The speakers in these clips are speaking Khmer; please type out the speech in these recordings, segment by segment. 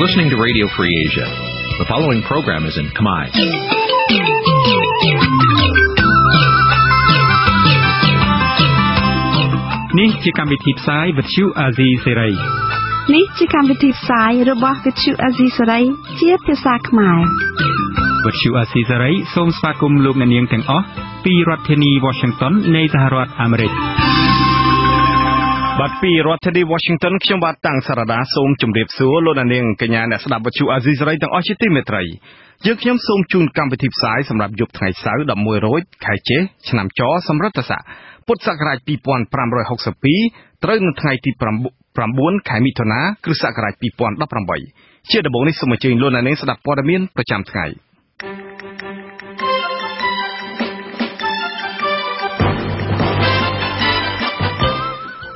listening to Radio Free Asia. The following program is in Khmer. នេះជាកម្មវិធីផ្សាយវិទ្យុអាស៊ីសេរីនេះជាកម្មវិធីផ្សាយរបស់ Vithu Azisari ជាភាសាខ្មែរវិទ្យុអាស៊ីសេរីសូមស្វាគមន៍លោកអ្នកនាងទាំងអស់ពីរដ្ឋធានី Washington នៃសហរដ្ឋអាមេរិក បាទពីរដ្ឋធានី Washington ខ្ញុំបាទតាំងសារដាសូមជម្រាបសួរលោកអ្នកនាងកញ្ញាអ្នកស្ដាប់វិទ្យុអាស៊ីសេរីទាំងអស់ជាទីមេត្រីយើងខ្ញុំសូមជូនកម្មវិធីផ្សាយសម្រាប់យប់ថ្ងៃសៅរ៍11រោចខែចេសឆ្នាំចសម្រិតស័កពុទ្ធសករាជ2562ត្រូវនៅថ្ងៃទី9ខែមិថុនាគ្រិស្តសករាជ2018ជាដំបូងនេះសូមអញ្ជើញលោកអ្នកនាងស្ដាប់ព័ត៌មានប្រចាំថ្ងៃ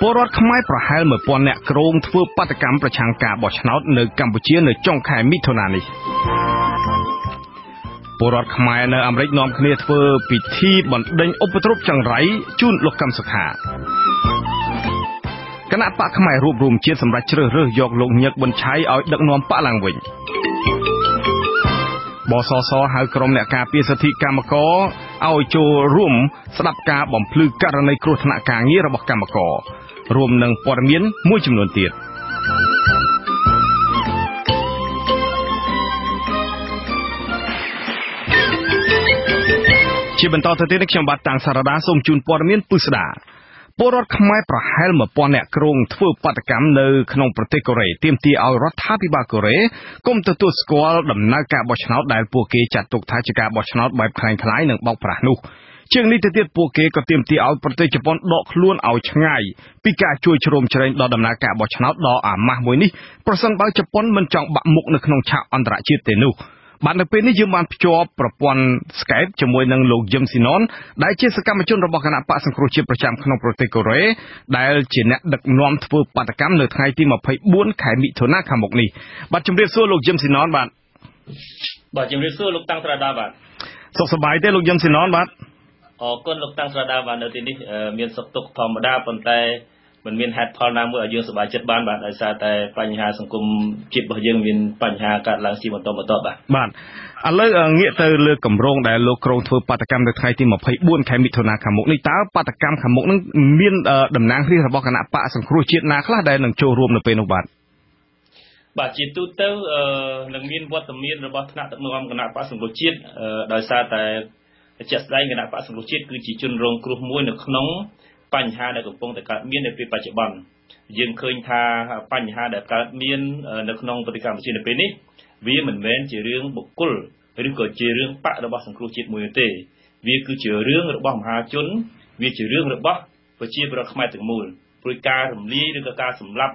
ពលរដ្ឋខ្មែរប្រហែល1000នាក់គ្រោងធ្វើបាតកម្មប្រឆាំងការបោះឆ្នោតនៅកម្ពុជានៅចុងខែមិថុនានេះពលរដ្ឋខ្មែរនៅអាមេរិកនាំគ្នាធ្វើពិធីបណ្ដេញឧបទ្រពចង្រៃជូនលោកកឹមសុខាគណៈបកខ្មែររួបរวมជាតិសម្រាប់ជ្រើសរើសយកលោកញឹកប៊ុនឆៃឲ្យដឹកនាំបកឡើងវិញបសសហៅក្រុមអ្នកការពារសិទ្ធិកម្មករឲ្យចូលរួមស្ដាប់ការបំភ្លឺករណីគ្រោះថ្នាក់ការងាររបស់កម្មករ រួមនឹងព័ត៌មានមួយចំនួនទៀតជាបន្តទៅទៀតខ្ញុំបាទតាំងសារ៉ាដាសូមជូនព័ត៌មានពិស្ដាពលរដ្ឋខ្មែរប្រហែល1000នាក់ក្រុងធ្វើបាតកម្មនៅក្នុងប្រទេសកូរ៉េទាមទារឲ្យរដ្ឋាភិបាលកូរ៉េគុំទទួលស្គាល់ដំណើរការបោះឆ្នោតដែលពួកគេចាត់ទុកថាជាការបោះឆ្នោតបែបខ្លាំងៗនិងបោកប្រាស់នោះ។ ជាងនេះទៅទៀតពួកគេក៏ទាមទារឲ្យប្រទេសជប៉ុនដកខ្លួនឲ្យឆ្ងាយពីការជួយជ្រោមជ្រែងដល់ដំណើរការបោះឆ្នោតដ៏អាម៉ាស់មួយនេះប្រសិនបើជប៉ុនមិនចង់បាក់មុខនៅក្នុងឆាកអន្តរជាតិទេនោះបាទនៅពេលនេះយើងបានភ្ជាប់ប្រព័ន្ធ Skype ជាមួយនឹងលោកយឹមស៊ីណុនដែលជាសកម្មជនរបស់គណៈបកសង្គ្រោះជាតិប្រចាំក្នុងប្រទេសកូរ៉េដែលជាអ្នកដឹកនាំធ្វើបាតកម្មនៅថ្ងៃទី24ខែមិថុនាខាងមុខនេះបាទជម្រាបសួរលោកយឹមស៊ីណុនបាទបាទជម្រាបសួរលោកតាំងត្រាដាបាទសុខសប្បាយទេលោកយឹមស៊ីណុនបាទ អរគុណលោកតាំងត្រាដាបាទនៅទីនេះមានសុខទុក្ខធម្មតាប៉ុន្តែមិនមានហេតុផលណាមួយឲ្យយើងសប្បាយចិត្តបានបាទដោយសារតែបញ្ហាសង្គមជាតិរបស់យើងមានបញ្ហាកើតឡើងជាបន្តបន្ទាប់បាទបាទឥឡូវងាកទៅលើគម្រោងដែលលោកក្រុងធ្វើបាតកម្មនៅថ្ងៃទី24ខែមិថុនាខាងមុខនេះតើបាតកម្មខាងមុខនឹងមានតំណាងរាស្ត្ររបស់គណៈបកសង្គ្រោះជាតិណាខ្លះដែលនឹងចូលរួមនៅពេលនោះបាទបាទជាទូទៅនឹងមានវត្តមានរបស់ថ្នាក់ដឹកនាំគណៈបកសង្គ្រោះជាតិដោយសារតែ ជាក់ស្ដែងគណៈបកសង្គ្រោះជាតិគឺជាជនរងគ្រោះមួយនៅក្នុងបញ្ហាដែលកំពុងតែកើតមាននៅពេលបច្ចុប្បន្នយើងឃើញថាបញ្ហាដែលកើតមាននៅក្នុងប្រទេសកម្ពុជានៅពេលនេះវាមិនមែនជារឿងបុគ្គលឬក៏ជារឿងបករបស់សង្គ្រោះជាតិមួយទេវាគឺជារឿងរបស់មហាជន វាជារឿងរបស់ប្រជាពលរដ្ឋខ្មែរទាំងមូលព្រោះការរំលាយឬក៏ការសម្លាប់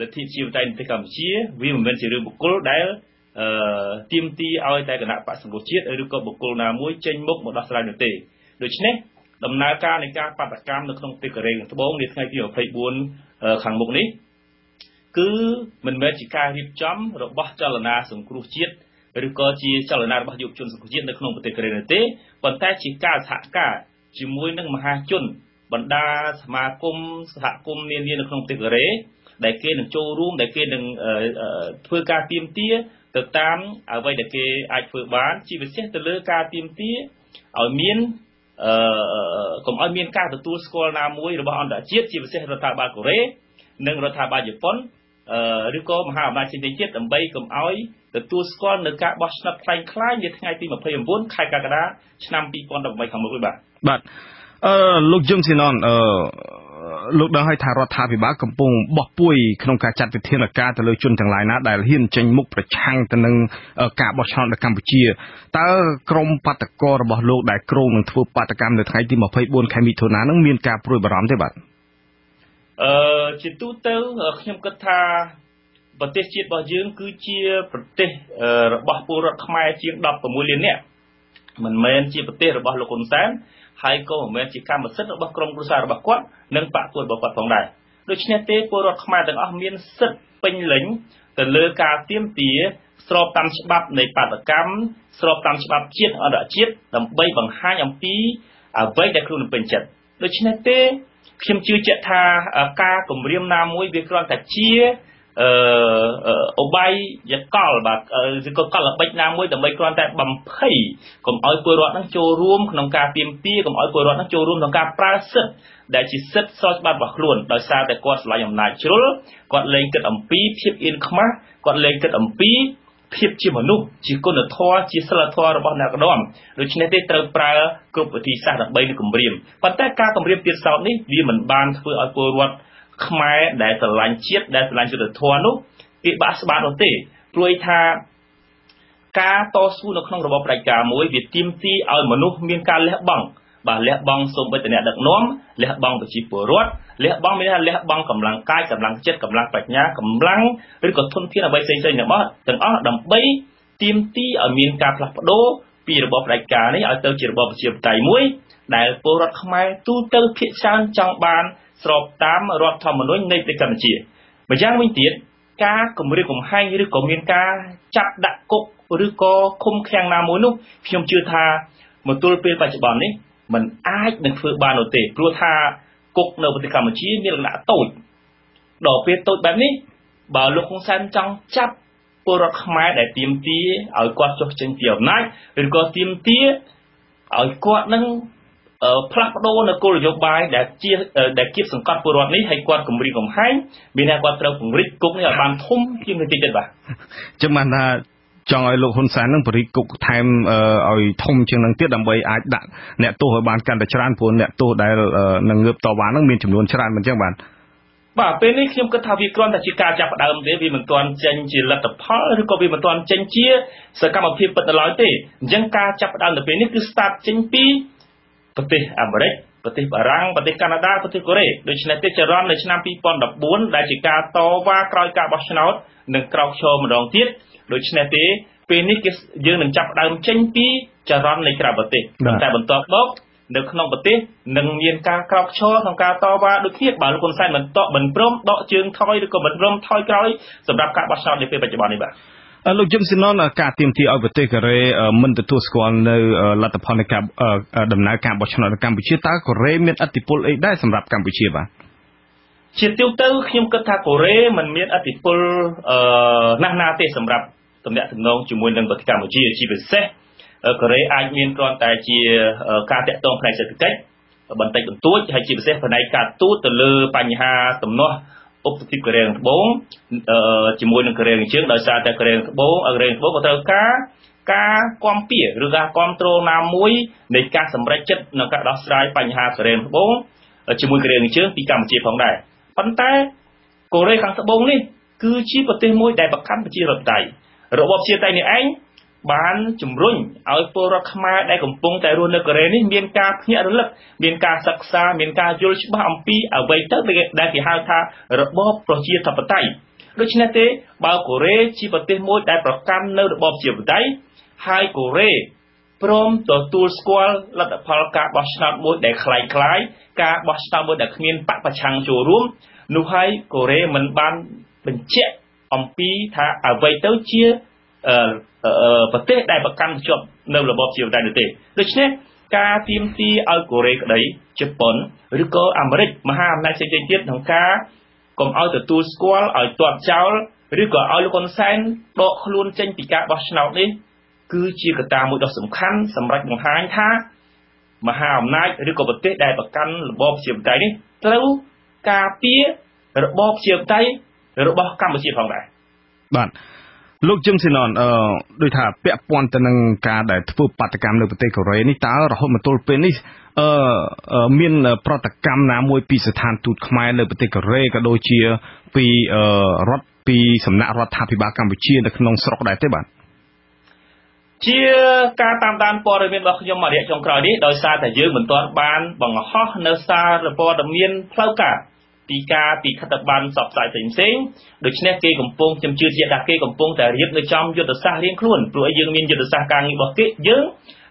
លទ្ធិប្រជាធិបតេយ្យនៅប្រទេសកម្ពុជាវាមិនមែនជារឿងបុគ្គលដែល អឺទៀមទីឲ្យតែគណៈបកសង្គ្រោះជាតិឬក៏បុគ្គលណាមួយចេញមុខមកដោះស្រាយនោះទេដូច្នេះដំណើរការនៃការបដកម្មនៅក្នុងប្រទេសកូរ៉េខាងត្បូងនាថ្ងៃទី24ខាងមុខនេះគឺមិនមែនជាការរៀបចំរបស់ចលនាសង្គ្រោះជាតិឬក៏ជាចលនារបស់យុវជនសង្គ្រោះជាតិនៅក្នុងប្រទេសកូរ៉េនោះទេប៉ុន្តែជាការសហការជាមួយនឹងមហាជនបណ្ដាសមាគមសហគមន៍នានានៅក្នុងប្រទេសកូរ៉េដែលគេនឹងចូលរួមដែលគេនឹងធ្វើការទៀមទា ទៅតាមអ្វីដែលគេអាចធ្វើបានជាពិសេសទៅលើការទៀមទាឲ្យមានអឺកុំឲ្យមានការទទួលស្គាល់ណាមួយរបស់អន្តរជាតិជាពិសេសរដ្ឋាភិបាលកូរ៉េនិងរដ្ឋាភិបាលជប៉ុនអឺឬក៏មហាអំណាចផ្សេងៗទៀតដើម្បីកុំឲ្យទទួលស្គាល់នៅការបោះឆ្នោតខ្លាំងខ្លាយនាថ្ងៃទី29ខែកក្កដាឆ្នាំ2018ខាងមុខនេះបាទបាទអឺលោកយឹមស៊ីណនអឺ លោកដឹងហើយថារដ្ឋាភិបាលកំពុងបោះពួយក្នុងការចាត់វិធានការទៅលើជនទាំងឡាយណាដែលហ៊ានចេញមុខប្រឆាំងទៅនឹងការបោះឆ្នោតនៅកម្ពុជាតើក្រមបាតកោរបស់លោកដែលក្រុងនឹងធ្វើបាតកម្មនៅថ្ងៃទី24ខែមិថុនានឹងមានការព្រួយបារម្ភទេបាទអឺជាទូទៅខ្ញុំគិតថាប្រទេសជាតិរបស់យើង គឺជាប្រទេសរបស់ពលរដ្ឋខ្មែរជាង16លាននាក់មិនមែនជាប្រទេសរបស់លោកហ៊ុនសែន ហើយក៏មិនមែនជាកម្មសិទ្ធិរបស់ក្រុមគ្រួសាររបស់គាត់និងបកពួករបស់គាត់ផងដែរដូច្នេះទេពលរដ្ឋខ្មែរទាំងអស់មានសិទ្ធិពេញលេញទៅលើការទៀមទាស្របតាមច្បាប់នៃបាតកម្មស្របតាមច្បាប់ជាតិអន្តរជាតិដើម្បីបង្ហាញអំពីអ្វីដែលខ្លួនពេញចិត្តដូច្នេះទេខ្ញុំជឿជាក់ថាការគម្រាមណាមួយវាគ្រាន់តែជា អឺអបាយយកលបាទឬក៏កលល្បិចណាមួយដើម្បីគ្រាន់តែបំភ័យកុំឲ្យពលរដ្ឋនឹងចូលរួមក្នុងការទៀមទាកុំឲ្យពលរដ្ឋនឹងចូលរួមក្នុងការប្រើសិទ្ធិដែលជាសិទ្ធិស្របច្បាប់របស់ខ្លួនដោយសារតែគាត់ឆ្លៃអំណាចជ្រុលគាត់លែងគិតអំពីភាពអៀនខ្មាស់គាត់លែងគិតអំពីភាពជាមនុស្សជាគុណធម៌ជាសិលធម៌របស់អ្នកកដំដូច្នេះទេត្រូវប្រើគ្រប់វិធីសាស្ត្រដើម្បីនឹងគម្រាមប៉ុន្តែការគម្រាមទៀតសោតនេះវាមិនបានធ្វើឲ្យពលរដ្ឋ ខ្មែរដែលស្រឡាញ់ជាតិដែលស្រឡាញ់យុទ្ធធម៌នោះពិបាកស្បាតនោះទេព្រោះថាការតស៊ូនៅក្នុងរបបផ្ដាច់ការមួយវាទាមទារឲ្យមនុស្សមានការលះបង់បាទលះបង់សូម្បីតែអ្នកដឹកនាំលះបង់ប្រជាពលរដ្ឋលះបង់មានថាលះបង់កម្លាំងកាយកម្លាំងចិត្តកម្លាំងបញ្ញាកម្លាំងឬក៏ធនធានអ្វីផ្សេងៗទាំងអស់ទាំងអស់ដើម្បីទាមទារឲ្យមានការផ្លាស់ប្ដូរពីរបបផ្ដាច់ការនេះឲ្យទៅជារបបប្រជាធិបតេយ្យមួយដែលពលរដ្ឋខ្មែរទូទៅភាគច្រើនចង់បាន ស្របតាមរដ្ឋធម្មនុញ្ញនៃប្រទេសកម្ពុជាម្យ៉ាងវិញទៀតការគម្រាមកំហែងឬក៏មានការចាប់ដាក់គុកឬក៏ឃុំឃាំងណាមួយនោះខ្ញុំជឿថាមកទល់ពេលបច្ចុប្បន្ននេះมันអាចនឹងធ្វើបាននោះទេព្រោះថាគុកនៅប្រទេសកម្ពុជាមានលក្ខណៈតូចដល់ពេលតូចបែបនេះបើលោកហ៊ុនសែនចង់ចាប់ពលរដ្ឋខ្មែរដែលទៀមទាឲ្យគាត់ចុះចេញពីអំណាចឬក៏ទៀមទាឲ្យគាត់នឹង ផ្លាស់ប្ដូរនៅគោលនយោបាយដែលជាដែលគៀបសង្កត់ពលរដ្ឋនេះឲ្យគាត់គម្រាមកំហែងមានថាគាត់ត្រូវពង្រីកគុកនេះឲ្យបានធំជាងនេះតិចទៀតបាទចាំបានថាចង់ឲ្យលោកហ៊ុនសែននឹងបរិគុកថែមឲ្យធំជាងនឹងទៀតដើម្បីអាចដាក់អ្នកទោសឲ្យបានកាន់តែច្រើនព្រោះអ្នកទោសដែលនឹងងើបតវ៉ានឹងមានចំនួនច្រើនមិនចឹងបាទបាទពេលនេះខ្ញុំគិតថាវាគ្រាន់តែជាការចាប់ផ្ដើមទេវាមិនទាន់ចេញជាលទ្ធផលឬក៏វាមិនទាន់ចេញជាសកម្មភាពពិតទៅឡើយទេអញ្ចឹងការចាប់ផ្ដើមទៅពេលនេះគឺ start ចេញពី ប្រទេសអាមេរិកប្រទេសបារាំងប្រទេសកាណាដាប្រទេសកូរ៉េដូច្នេះទេចរន្តនៅឆ្នាំ2014ដែលជាការតវ៉ាក្រោយការបោះឆ្នោតនឹងក្រោកឈរម្ដងទៀតដូច្នេះទេពេលនេះគេយើងនឹងចាប់ដើមចេញពីចរន្តនៃក្រៅប្រទេសតែបន្ទាប់មកនៅក្នុងប្រទេសនឹងមានការក្រោកឈរក្នុងការតវ៉ាដូចគ្នាបើលោកហ៊ុនសែនមិនតមិនព្រមដកជើងថយឬក៏មិនព្រមថយក្រោយសម្រាប់ការបោះឆ្នោតនាពេលបច្ចុប្បន្ននេះបាទ លោកយឹមស៊ីណនការទៀមទីឲ្យប្រទេសកូរ៉េមិនទទួលស្គាល់នៅលទ្ធផលនៃការដំណើរការបោះឆ្នោតនៅកម្ពុជាតើកូរ៉េមានអធិបុលអីដែរសម្រាប់កម្ពុជាបាទជាទូទៅខ្ញុំគិតថាកូរ៉េមិនមានអធិបុលអឺណាស់ណាទេសម្រាប់ទំនាក់ទំនងជាមួយនឹងប្រទេសកម្ពុជាជាពិសេសកូរ៉េអាចមានគ្រាន់តែជាការតាក់ទងផ្នែកសេដ្ឋកិច្ចបន្តិចបន្តួចហើយជាពិសេសផ្នែកការទូតទៅលើបញ្ហាទំនាស់ ឧបទ្វីបកូរ៉េខាងត្បូងជាមួយនឹងកូរ៉េខាងជើងដោយសារតែកូរ៉េខាងត្បូងកូរ៉េខាងត្បូងក៏ត្រូវការការគាំពៀឬការគ្រប់គ្រងណាមួយនៃការសម្រេចចិត្តនៅការដោះស្រាយបញ្ហាកូរ៉េខាងត្បូងជាមួយកូរ៉េខាងជើងពីកម្ពុជាផងដែរប៉ុន្តែកូរ៉េខាងត្បូងនេះគឺជាប្រទេសមួយដែលប្រកាន់ប្រជាធិបតេយ្យរបបជាតៃនេះឯង បានជំរុញឲ្យពលរដ្ឋខ្មែរដែលកំពុងតែរស់នៅកូរ៉េនេះមានការភ្ញាក់រលឹកមានការសិក្សាមានការយល់ច្បាស់អំពីអ្វីទៅដែលគេហៅថារបបប្រជាធិបតេយ្យដូច្នេះទេបើកូរ៉េជាប្រទេសមួយដែលប្រកាន់នៅរបបប្រជាធិបតេយ្យហើយកូរ៉េព្រមទទួលស្គាល់លទ្ធផលការបោះឆ្នោតមួយដែលคล้ายคล้ายការបោះឆ្នោតមួយដែលគ្មានបពប្រឆាំងចូលរួមនោះហើយកូរ៉េមិនបានបញ្ជាក់អំពីថាអ្វីទៅជា ប្រទេសដែលប្រកាន់ជាប់នៅរបបជាប្រទេសនោះទេដូច្នេះការទៀមទីឲ្យកូរ៉េក្តីជប៉ុនឬក៏អាមេរិកមហាអំណាចផ្សេងៗទៀតក្នុងការកុំឲ្យទទួលស្គាល់ឲ្យទាត់ចោលឬក៏ឲ្យលោកហ៊ុនសែនដកខ្លួនចេញពីការបោះឆ្នោតនេះគឺជាកត្តាមួយដ៏សំខាន់សម្រាប់បង្ហាញថាមហាអំណាចឬក៏ប្រទេសដែលប្រកាន់របបជាបតៃនេះត្រូវការពាររបបជាបតៃរបស់កម្ពុជាផងដែរបាទ លោកជឹមស៊ីណនអឺដូចថាពាក់ព័ន្ធទៅនឹងការដែលធ្វើបាតកម្មនៅប្រទេសកូរ៉េនេះតើរហូតមកទល់ពេលនេះអឺមានប្រតិកម្មណាមួយពីស្ថានទូតខ្មែរនៅប្រទេសកូរ៉េក៏ដូចជាពីរដ្ឋពីសំណាក់រដ្ឋាភិបាលកម្ពុជានៅក្នុងស្រុកដែរទេបាទជាការតាមដានព័ត៌មានរបស់ខ្ញុំមួយរយៈចុងក្រោយនេះដោយសារតែយើងមិនទាន់បានបង្ហោះនៅសារព័ត៌មានផ្លូវការ ពីការពីខិត្តប័ណ្ណសពផ្សាយផ្សេងៗដូច្នេះគេកំពុងខ្ញុំជឿជាក់ថាគេកំពុងតែរៀបនៅចំយុទ្ធសាស្ត្ររៀងខ្លួនព្រោះឲ្យយើងមានយុទ្ធសាស្ត្រការងាររបស់គេយើង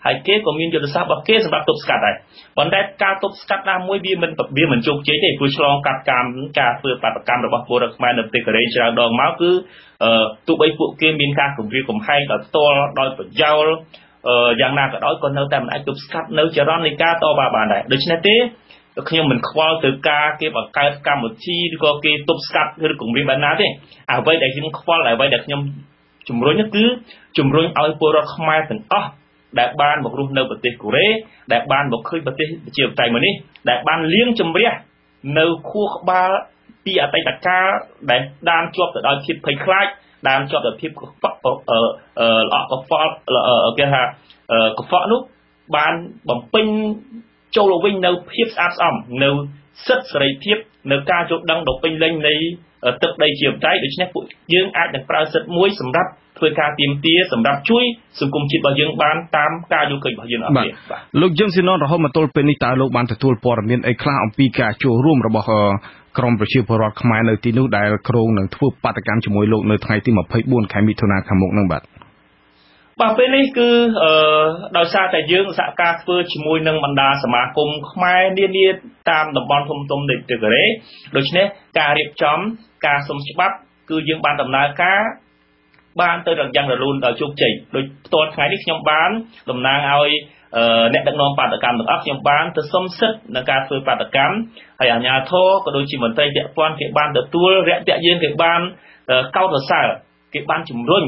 ហើយគេក៏មានយុទ្ធសាស្ត្ររបស់គេសម្រាប់ទប់ស្កាត់ដែរប៉ុន្តែការទប់ស្កាត់ណាមួយវាមិនវាមិនជោគជ័យទេព្រោះឆ្លងកាត់កម្មការធ្វើបាតកម្មរបស់ពលរដ្ឋខ្មែរនៅប្រទេសកូរ៉េច្រើនដងមកគឺទោះបីពួកគេមានការគំរាមកំហែងដោយផ្ទាល់ដោយប្រយោលយ៉ាងណាក៏ដោយក៏នៅតែមិនអាចទប់ស្កាត់នៅចរន្តនៃការតវ៉ាបានដែរដូច្នេះទេ ខ្ញុំមិនខ្វល់ទៅការគេបង្កើតកម្មវិធីឬក៏គេទប់ស្កាត់ឬគម្រាមបែបណាទេអ្វីដែលខ្ញុំខ្វល់អ្វីដែលខ្ញុំជំរុញគឺជំរុញឲ្យពលរដ្ឋខ្មែរទាំងអស់ដែលបានមករស់នៅប្រទេសកូរ៉េដែលបានមកឃើញប្រទេសជាបតៃមួយនេះដែលបានលៀងជំរះនៅខួរក្បាលពីអតីតកាលដែលដានជាប់ទៅដោយភាពភ័យខ្លាចដានជាប់ដោយភាពកខ្វក់ល្អកខ្វល់គេថាកខ្វក់នោះបានបំពេញ ចូលវិញនៅភាពស្អាតស្អំនៅសិទ្ធិសេរីភាពនៅការយល់ដឹងដ៏ពេញលេញនៃទឹកដីជាបតៃដូច្នេះពួកយើងអាចនឹងប្រើសិទ្ធិមួយសម្រាប់ធ្វើការទៀមទាសម្រាប់ជួយសង្គមជាតិរបស់យើងបានតាមការយល់ឃើញរបស់យើងអត់ទេបាទលោកយឹមស៊ីណនរហូតមកទល់ពេលនេះតើលោកបានទទួលព័ត៌មានអីខ្លះអំពីការចូលរួមរបស់ក្រមប្រជាពលរដ្ឋខ្មែរនៅទីនោះដែលគ្រងនឹងធ្វើបាតកម្មជាមួយលោកនៅថ្ងៃទី24ខែមិថុនាខាងមុខនឹងបាទ បាទពេលនេះគឺអឺដោយសារតែយើងសហការធ្វើជាមួយនឹងបណ្ដាសមាគមខ្មែរនានាតាមតំបន់ធំធំនៃប្រទេសកូរ៉េដូច្នេះការរៀបចំការសុំច្បាប់ គឺយើងបានដំណើរការបានទៅយ៉ាងរលូនដល់ជោគជ័យដោយផ្ទាល់ថ្ងៃនេះខ្ញុំបានតំណាងឲ្យអ្នកដឹកនាំបាតកម្មទាំងអស់ខ្ញុំបានទៅសុំសិទ្ធិในការធ្វើបាតកម្មហើយអាជ្ញាធរក៏ដូចជាមន្ត្រីពាក់ព័ន្ធគេបានទទួលរាក់ទាក់យើងគេបានកោតសរសើរគេបានជំរុញ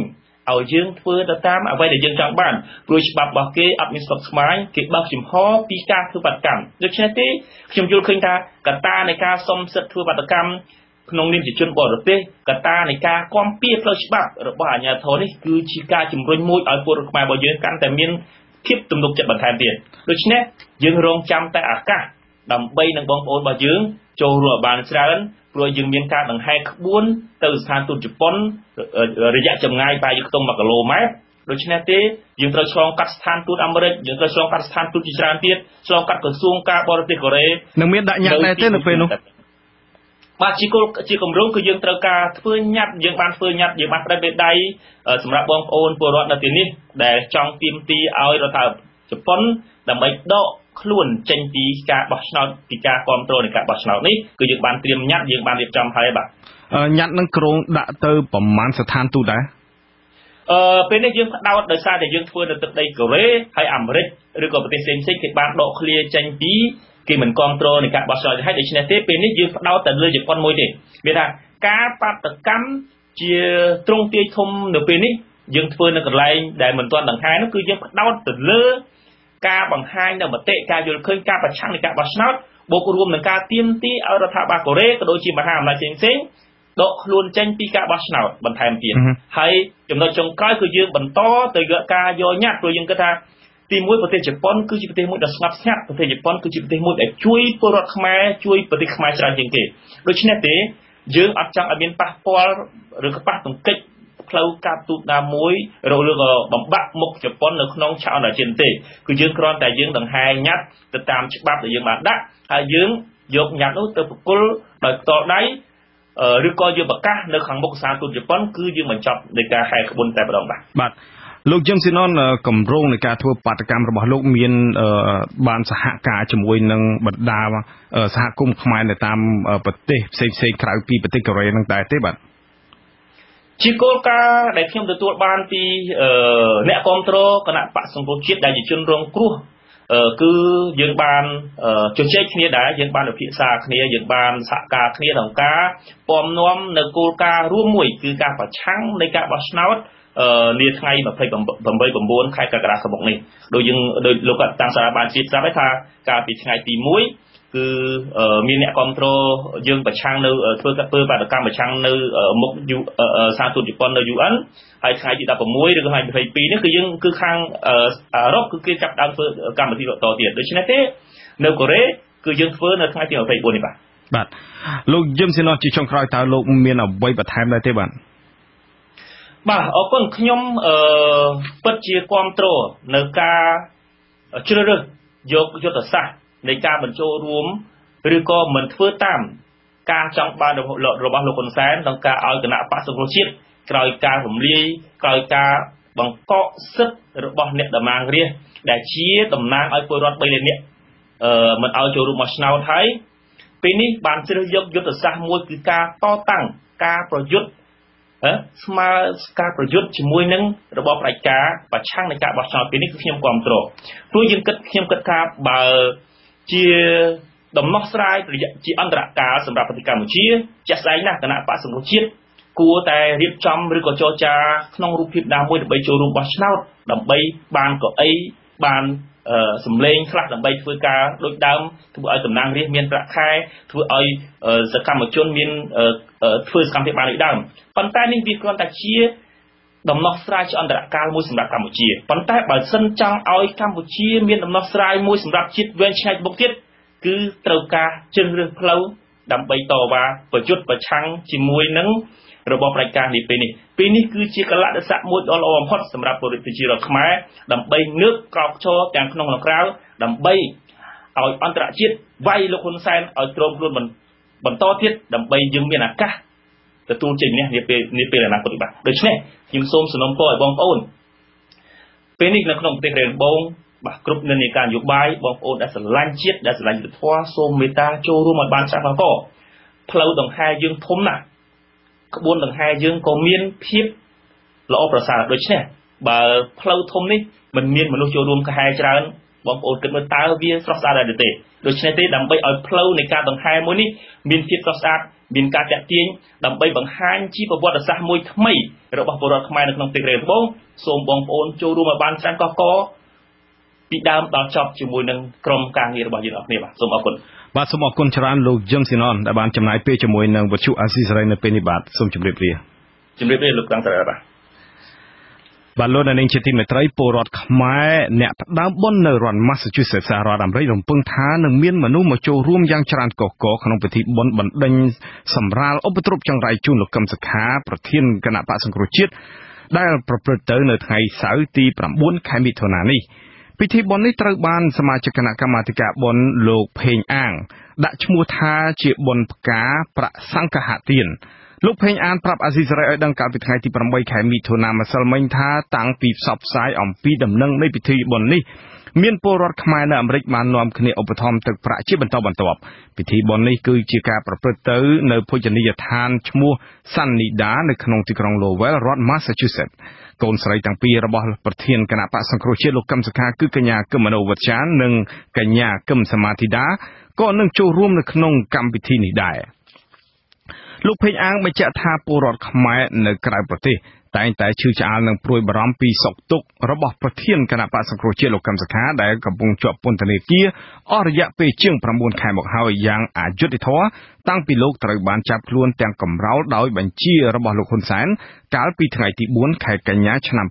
ឲ្យយើងធ្វើទៅតាមអ្វីដែលយើងចង់បានព្រោះច្បាប់របស់គេអត់មានស្រុកស្មាយគេបើកចំហពីការធ្វើបាតកម្មដូច្នេះទេខ្ញុំយល់ឃើញថាកត្តានៃការសុំសិទ្ធិធ្វើបាតកម្មក្នុងនាមជាជនបរទេសកត្តានៃការគាំពៀផ្លូវច្បាប់របស់អាជ្ញាធរនេះគឺជាការជំរុញមួយឲ្យពលរដ្ឋខ្មែររបស់យើងកាន់តែមានភាពទំនុកចិត្តបន្ថែមទៀតដូច្នេះយើងរងចាំតែឱកាសដើម្បីនឹងបងប្អូនរបស់យើងចូលរួមបានច្រើន ព្រោះយើងមានការដង្ហែក្បួនទៅស្ថានទូតជប៉ុនរយៈចម្ងាយប្រហែលជាខ្ទង់1គីឡូម៉ែត្រដូច្នេះទេយើងត្រូវឆ្លងកាត់ស្ថានទូតអាមេរិកយើងត្រូវឆ្លងកាត់ស្ថានទូតជាច្រើនទៀតឆ្លងកាត់ក្រសួងការបរទេសកូរ៉េនឹងមានដាក់ញត្តិដែរទេនៅពេលនោះបាទជាគោលជាគម្រោងគឺយើងត្រូវការធ្វើញត្តិយើងបានធ្វើញត្តិយើងបានប្រេះបេដៃសម្រាប់បងប្អូនពលរដ្ឋនៅទីនេះដែលចង់ទៀមទីឲ្យរដ្ឋាភិបាលជប៉ុនដើម្បីដក ខ្លួនចេញពីការបោះឆ្នោតពីការគ្រប់គ្រងនៃការបោះឆ្នោតនេះគឺយើងបានត្រៀមញត្តិយើងបានរៀបចំហើយបាទញត្តិនឹងក្រងដាក់ទៅប្រមាណស្ថានទូតដែរអឺពេលនេះយើងផ្ដោតដោយសារតែយើងធ្វើនៅទឹកដីកូរ៉េហើយអាមេរិកឬក៏ប្រទេសផ្សេងៗគេបានដកឃ្លាចេញពីគេមិនគ្រប់គ្រងនៃការបោះឆ្នោតហើយដូច្នេះទេពេលនេះយើងផ្ដោតតែលើជប៉ុនមួយទេមានថាការបាតកម្មជាទ្រង់ទាយធំនៅពេលនេះយើងធ្វើនៅកន្លែងដែលមិនទាន់ដង្ហែនោះគឺយើងផ្ដោតទៅលើ ការបង្ហាញនៅមតិការយល់ឃើញការប្រឆាំងនៃការបោះឆ្នោតបូករួមនឹងការទៀមទីឲ្យរដ្ឋាភិបាលកូរ៉េក៏ដូចជាមហាអំណាចផ្សេងផ្សេងដកខ្លួនចេញពីការបោះឆ្នោតបន្ថែមទៀតហើយចំណុចចុងក្រោយគឺយើងបន្តទៅការយកញត្តិព្រោះយើងគិតថាទីមួយប្រទេសជប៉ុនគឺជាប្រទេសមួយដ៏ស្ងប់ស្ងាត់ប្រទេសជប៉ុនគឺជាប្រទេសមួយដែលជួយពលរដ្ឋខ្មែរជួយប្រទេសខ្មែរច្រើនជាងគេដូច្នេះទេយើងអត់ចង់ឲ្យមានប៉ះពាល់ឬក៏ប៉ះទង្គិច ផ្លូវកាត់ទូតណាមួយរលក៏បំបាក់មុខជប៉ុននៅក្នុងឆាកអន្តរជាតិទេគឺយើងគ្រាន់តែយើងដង្ហែញត្តិទៅតាមច្បាប់ដែលយើងបានដាក់ហើយយើងយកញត្តិនោះទៅប្រគល់ដោយផ្ទាល់ដៃឬក៏យកប្រកាសនៅខាងមុខសាទូតជប៉ុនគឺយើងបញ្ចប់នៃការហែក្បួនតែម្ដងបាទបាទលោកយឹមស៊ីណនកម្រងនៃការធ្វើបាតកម្មរបស់លោកមានបានសហការជាមួយនឹងបណ្ដាសហគមន៍ខ្មែរនៅតាមប្រទេសផ្សេងផ្សេងក្រៅពីប្រទេសកូរ៉េនឹងដែរទេបាទ ជាគោលការណ៍ដែលខ្ញុំទទួលបានពីអ្នកគ្រប់គ្រងគណៈបកសង្គ្រោះជាតិដែលជាជនរងគ្រោះគឺយើងបានជជែកគ្នាដែរយើងបានពិភាក្សាគ្នាយើងបានសហការគ្នាក្នុងការពំនាំនៅគោលការណ៍រួមមួយគឺការប្រឆាំងនៃការបោះឆ្នោតនាថ្ងៃ28 9ខែកក្កដាខាងមុខនេះដោយយើងដោយលោកតាំងសារបានជៀបស្រាប់ហើយថាកាលពីថ្ងៃទី1 គឺមានអ្នកគ្រប់គ្រងយើងប្រឆាំងនៅធ្វើធ្វើបាតកម្មប្រឆាំងនៅមុខសាទូតជប៉ុននៅ UN ហើយថ្ងៃទី16ឬក៏ថ្ងៃ22នេះគឺយើងគឺខាងអឺរ៉ុបគឺគេចាប់ដើមធ្វើកម្មវិធីបន្តទៀតដូច្នេះទេនៅកូរ៉េគឺយើងធ្វើនៅថ្ងៃទី24នេះបាទបាទលោកយឹមស៊ីណតជាចុងក្រោយតើលោកមានអ្វីបន្ថែមដែរទេបាទបាទអរគុណខ្ញុំអឺពិតជាគ្រប់គ្រងនៅការជ្រើសរើសយកយុទ្ធសាស្ត្រ នៃការបញ្ចូលរួមឬក៏មិនធ្វើតាមការចង់បានរបស់របស់លោកហ៊ុនសែនក្នុងការឲ្យគណៈបកសង្គ្រោះជាតិក្រោយការរំលាយក្រោយការបង្កកសិទ្ធិរបស់អ្នកតំណាងរាស្ត្រដែលជាតំណាងឲ្យពលរដ្ឋ3លាននាក់អឺមិនឲ្យចូលរួមមកឆ្នោតហើយពេលនេះបានជ្រើសយកយុទ្ធសាស្ត្រមួយគឺការតតាំងការប្រយុទ្ធស្មើការប្រយុទ្ធជាមួយនឹងរបបផ្ដាច់ការប្រឆាំងនឹងការបោះឆ្នោតពេលនេះគឺខ្ញុំគ្រប់គ្រងព្រោះយើងគិតខ្ញុំគិតថាបើ ជាដំណោះស្រាយរយៈជាអន្តរកាលសម្រាប់ប្រទេសកម្ពុជាជាក់ស្ដែងណាស់គណៈបកសង្គ្រោះជាតិគួរតែរៀបចំឬក៏ចរចាក្នុងរូបភាពណាមួយដើម្បីចូលរួមបោះឆ្នោតដើម្បីបានកៅអីបានសម្លេងខ្លះដើម្បីធ្វើការដូចដើមធ្វើឲ្យតំណាងរាស្ត្រមានប្រាក់ខែធ្វើឲ្យសកម្មជនមានធ្វើសកម្មភាពបានដូចដើមប៉ុន្តែនេះវាគ្រាន់តែជា ដំណោះស្រាយជាអន្តរកាលមួយសម្រាប់កម្ពុជាប៉ុន្តែបើសិនចង់ឲ្យកម្ពុជាមានដំណោះស្រាយមួយសម្រាប់ជាតិវែងឆ្ងាយទៅមុខទៀតគឺត្រូវការជ្រើសរើសផ្លូវដើម្បីតវ៉ាប្រយុទ្ធប្រឆាំងជាមួយនឹងរបបផ្ដាច់ការនេះពេលនេះពេលនេះគឺជាកលៈទេសៈមួយដ៏ល្អបំផុតសម្រាប់ប្រជារដ្ឋខ្មែរដើម្បីងើបក្រោកឈរទាំងក្នុងនិងក្រៅដើម្បីឲ្យអន្តរជាតិវាយលោកហ៊ុនសែនឲ្យទ្រាំខ្លួនបន្តទៀតដើម្បីយើងមានឱកាស ទទួលជ័យនេះនាពេលនាពេលអនាគតបាទដូច្នេះខ្ញុំសូមសំណូមពរឲ្យបងប្អូនពេលនេះនៅក្នុងប្រទេសរេនបងបាទគ្រប់និន្នាការនយោបាយបងប្អូនដែលស្រឡាញ់ជាតិដែលស្រឡាញ់យុទ្ធធម៌សូមមេត្តាចូលរួមឲ្យបានច្រើនផងផ្លូវដង្ហែយើងធំណាស់ក្បួនដង្ហែយើងក៏មានភាពល្អប្រសើរដូច្នេះបើផ្លូវធំនេះมันមានមនុស្សចូលរួមកហែច្រើនបងប្អូនគិតមើលតើវាស្រស់ស្អាតដែរទេដូច្នេះទេដើម្បីឲ្យផ្លូវនៃការដង្ហែមួយនេះមានភាពស្រស់ស្អាត មានការតាក់ទាញដើម្បីបង្ហាញជាប្រវត្តិសាស្ត្រមួយថ្មីរបស់ពលរដ្ឋខ្មែរនៅក្នុងទីរ៉េត្បូងសូមបងប្អូនចូលរួមឲ្យបានច្រើនកកកពីដើមដល់ចប់ជាមួយនឹងក្រុមការងាររបស់យើងអរគ្នាបាទសូមអរគុណបាទសូមអរគុណច្រើនលោកយឹមស៊ីណនដែលបានចំណាយពេលជាមួយនឹងវិទ្យុអាស៊ីសេរីនៅពេលនេះបាទសូមជម្រាបលាជម្រាបលាលោកតាំងសារ៉ាបាទ បាទលោកនាងជាទីមេត្រីពលរដ្ឋខ្មែរអ្នកផ្ដើមបុណ្យនៅរដ្ឋ Massachusetts សហរដ្ឋអាមេរិករំពឹងថានឹងមានមនុស្សមកចូលរួមយ៉ាងច្រើនកកកក្នុងពិធីបុណ្យបណ្ដេញសម្រាលឧបទ្រពចង្រៃជូនលោកកឹមសុខាប្រធានគណៈបកសង្គ្រោះជាតិដែលប្រព្រឹត្តទៅនៅថ្ងៃសៅរ៍ទី9ខែមិថុនានេះពិធីបុណ្យនេះត្រូវបានសមាជិកគណៈកម្មាធិការបុណ្យលោក ភេងអាង ដាក់ឈ្មោះថាជាបុណ្យផ្កាប្រសង្កហទាន លោកភេងអានប្រាប់អាស៊ីសេរីឲ្យដឹងកាលពីថ្ងៃទី8ខែមិថុនាម្សិលមិញថាតាំងពីផ្សព្វផ្សាយអំពីដំណឹងនៃពិធីបុណ្យនេះមានពលរដ្ឋខ្មែរនៅអាមេរិកបាននាំគ្នាឧបត្ថម្ភទឹកប្រាក់ជាបន្តបន្ទាប់ពិធីបុណ្យនេះគឺជាការប្រព្រឹត្តទៅនៅភោជនីយដ្ឋានឈ្មោះ Sannida នៅក្នុងទីក្រុង Lowell រដ្ឋ Massachusetts កូនស្រីទាំងពីររបស់ប្រធានគណៈបកសង្គ្រោះជាតិលោកកឹមសុខាគឺកញ្ញាកឹមមនោវច្ឆាននិងកញ្ញាកឹមសមាធិដាក៏នឹងចូលរួមនៅក្នុងកម្មវិធីនេះដែរ លោកភេងអាងបញ្ជាក់ថាពលរដ្ឋខ្មែរនៅក្រៅប្រទេសតែងតែឈឺឆ្អាលនឹងព្រួយបារម្ភពីសុខទុក្ខរបស់ប្រធានគណៈបក្សសង្គ្រោះជាតិលោកកឹមសុខាដែលកំពុងជាប់ពន្ធនាគារអស់រយៈពេលជាង9ខែមកហើយយ៉ាងអយុត្តិធម៌តាំងពីលោកត្រូវបានចាប់ខ្លួនទាំងកំរោលដោយបញ្ជារបស់លោកហ៊ុនសែនកាលពីថ្ងៃទី4ខែកញ្ញាឆ្នាំ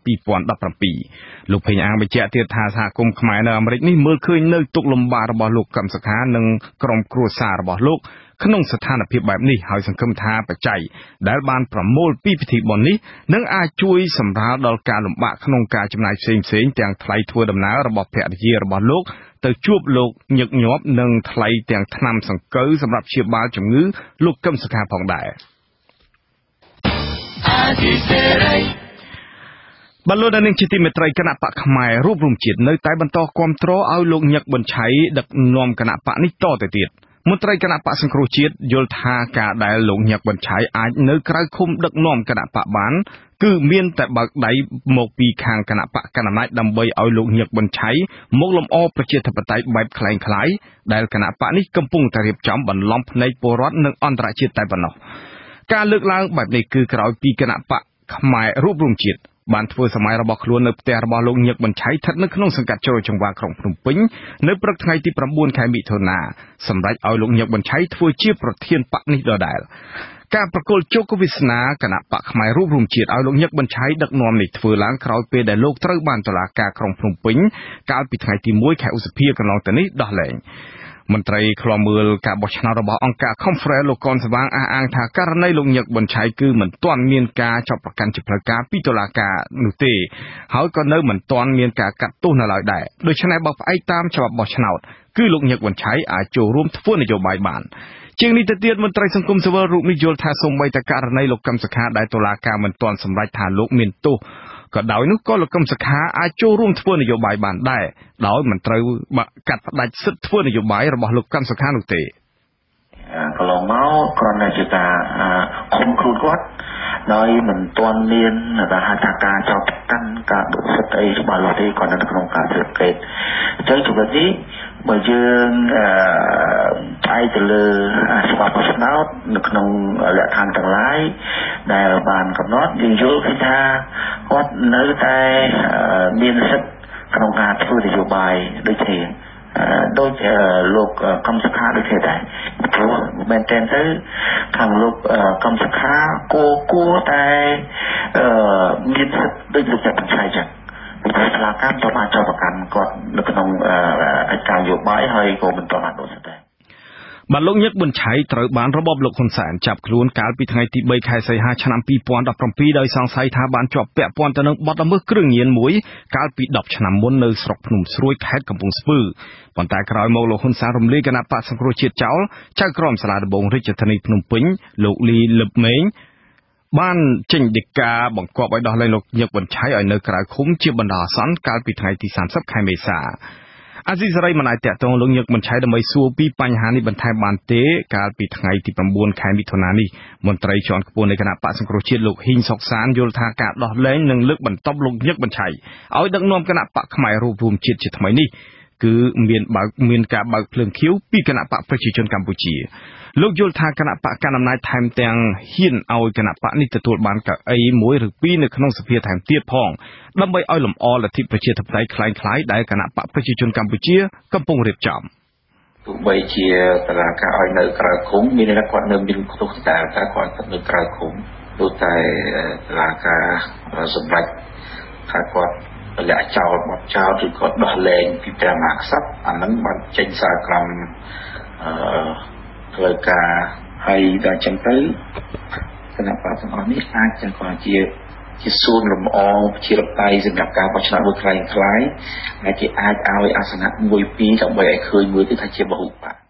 2017លោកភេងអាងបញ្ជាក់ទៀតថាសហគមន៍ខ្មែរនៅអាមេរិកនេះមើលឃើញនៅទុកលំបាករបស់លោកកឹមសុខានិងក្រុមគ្រួសាររបស់លោក ក្នុងស្ថានភាពបែបនេះហើយសង្ឃឹមថាបច្ច័យដែលបានប្រមូលពីពិធីបុណ្យនេះនឹងអាចជួយសម្រាលដល់ការលំបាកក្នុងការចំណាយផ្សេងផ្សេងទាំងថ្លៃធ្វើដំណើររបស់ភរិយារបស់លោកទៅជួបលោកញឹកញាប់និងថ្លៃទាំងថ្នាំសង្កូវសម្រាប់ព្យាបាលជំងឺលោកកឹមសុខាផងដែរបលូននឹងជាទីមេត្រីគណៈបកផ្នែករូបរំជាតិនៅតែបន្តគ្រប់គ្រងឲ្យលោកញឹកប៊ុនឆៃដឹកនាំគណៈបកនេះតទៅទៀត។ មន្ត្រីគណៈបកសង្គ្រោះជាតិយល់ថាការដែលលោកញឹកបញ្ឆៃអាចនៅក្រៅឃុំដឹកនាំគណៈបកបានគឺមានតែបើកដៃមកពីខាងគណៈបកកណ្ដាលអំណាចដើម្បីឲ្យលោកញឹកបញ្ឆៃមកលំអប្រជាធិបតេយ្យបែបคล้ายៗដែលគណៈបកនេះកំពុងតែរៀបចំបន្លំភ្នែកពលរដ្ឋនិងអន្តរជាតិតែប៉ុណ្ណោះការលើកឡើងបែបនេះគឺក្រោយពីគណៈបកខ្មែររួបរวมជាតិ បានធ្វើសម័យរបស់ខ្លួននៅផ្ទះរបស់លោកញឹកបញ្ឆៃស្ថិតនៅក្នុងសង្កាត់ជ្រោយចង្វាក្រុងភ្នំពេញនៅព្រឹកថ្ងៃទី9ខែមិថុនាសម្រាប់ឲ្យលោកញឹកបញ្ឆៃធ្វើជាប្រធានបកនេះដដែលការប្រកល់ជោគវាសនាគណៈបកផ្នែករួមរួមជាតិឲ្យលោកញឹកបញ្ឆៃដឹកនាំនេះធ្វើឡើងក្រោយពេលដែលលោកត្រូវបានតុលាការក្រុងភ្នំពេញកាលពីថ្ងៃទី1ខែឧសភាកន្លងទៅនេះដោះលែង មន្ត្រីឃ្លាំមើលការបោះឆ្នោតរបស់អង្គការ Conference លោកកនស្វាងអះអាងថាករណីលោកញឹកប៊ុនឆៃគឺមិនទាន់មានការចាប់ប្រកាន់ជាផ្លូវការពីតុលាការនោះទេហើយក៏នៅមិនទាន់មានការកាត់ទោសនៅឡើយដែរដូច្នេះបើផ្អែកតាមច្បាប់បោះឆ្នោតគឺលោកញឹកប៊ុនឆៃអាចចូលរួមធ្វើនយោបាយបានជាងនេះទៅទៀតមន្ត្រីសង្គមស៊ីវិលរូបនេះយល់ថាសូម្បីតែករណីលោកកឹមសុខាដែលតុលាការមិនទាន់សម្រេចថាលោកមានទោស ក៏ដោយនោះក៏លោកកឹមសុខាអាចចូលរួមធ្វើនយោបាយបានដែរដោយមិនត្រូវកាត់ផ្ដាច់សិទ្ធិធ្វើនយោបាយរបស់លោកកឹមសុខានោះទេកន្លងមកគ្រាន់តែជាការឃុំខ្លួនគាត់ដោយមិនទាន់មានដែលហៅថាការចោទកាន់ការបុកសិទ្ធអីច្បាស់លាស់ទេគាត់នៅក្នុងការស៊ើបអង្កេតអញ្ចឹងចំណុចនេះ បើយើងផ្អែកទៅលើច្បាប់បោះឆ្នោតនៅក្នុងលក្ខខណ្ឌទាំងឡាយដែលបានកំណត់យើងយល់ឃើញថាគាត់នៅតែមានសិទ្ធិក្នុងការធ្វើនយោបាយដូចគ្នាដូចលោកកំសខាដូចគ្នាដែរព្រោះមែនតើទៅខាងលោកកំសខាគួគួតែមានសិទ្ធិដូចលោកតែបញ្ឆៃចឹង ពីស្លាកម្មទៅបានចោទប្រកាន់គាត់នៅក្នុងកិច្ចការយោបាយហើយក៏មិនទាន់បានដូចដែរបាទលោកញឹកប៊ុនឆៃត្រូវបានរបបលោកហ៊ុនសែនចាប់ខ្លួនកាលពីថ្ងៃទី3ខែសីហាឆ្នាំ2017ដោយសង្ស័យថាបានជាប់ពាក់ព័ន្ធទៅនឹងបទល្មើសគ្រឿងញៀនមួយកាលពី10ឆ្នាំមុននៅស្រុកភ្នំស្រួយខេត្តកំពង់ស្ពឺប៉ុន្តែក្រោយមកលោកហ៊ុនសែនរំលាយគណៈបកសង្គ្រោះជាតិចោលចៅក្រមសាលាដំបងរាជធានីភ្នំពេញលោកលីលឹបម៉េង បានចេញដីកាបង្គាប់ឲ្យដោះលែងលោកញឹកប៊ុនឆៃឲ្យនៅក្រៅឃុំជាបណ្ដោះអាសន្នកាលពីថ្ងៃទី30ខែមេសាអាស៊ីសេរីមិនអាចតាក់ទងលោកញឹកមិនឆៃដើម្បីសួរពីបញ្ហានេះបន្ថែមបានទេ កាលពីថ្ងៃទី9ខែមិថុនានេះមន្ត្រីជាន់ខ្ពស់នៃគណៈបកសង្គ្រោះជាតិលោកហ៊ីងសុកសានយល់ថាការដោះលែងនឹងលើកបន្ទប់លោកញឹកមិនឆៃឲ្យដឹកនាំគណៈបកផ្នែករួមរួមជាតិជាថ្មីនេះ គឺមានបើកមានការបើកភ្លើងខៀវពីគណៈបកប្រជាជនកម្ពុជាលោកយល់ថាគណៈបកកណ្ដាលអំណាចថែមទាំងហ៊ានឲ្យគណៈបកនេះទទួលបានកៅអីមួយឬពីរនៅក្នុងសភាថែមទៀតផងដើម្បីឲ្យលំអលទ្ធិប្រជាធិបតេយ្យคล้ายៗដែលគណៈបកប្រជាជនកម្ពុជាកំពុងរៀបចំទោះបីជាតឡាការឲ្យនៅក្រៅឃុំមានតែគាត់នៅមានខ្ទស់តែតែគាត់នៅក្រៅឃុំដូចតែតឡាការសម្រាប់ថាគាត់ លាក់ចោលបត់ចោលឬក៏ដោះលែងពីព្រះមហាក្សត្រអាហ្នឹងបានចេញសារក្រមអឺធ្វើការហើយដល់ចឹងទៅគណៈបកទាំងអស់នេះអាចចឹងគាត់ជាជាសួនលំអជាលបតៃសម្រាប់ការបោះឆ្នោតមួយខ្លាំងខ្លាយដែលគេអាចឲ្យអាសនៈមួយពីរដើម្បីឲ្យឃើញមើលទៅថាជាបហុបក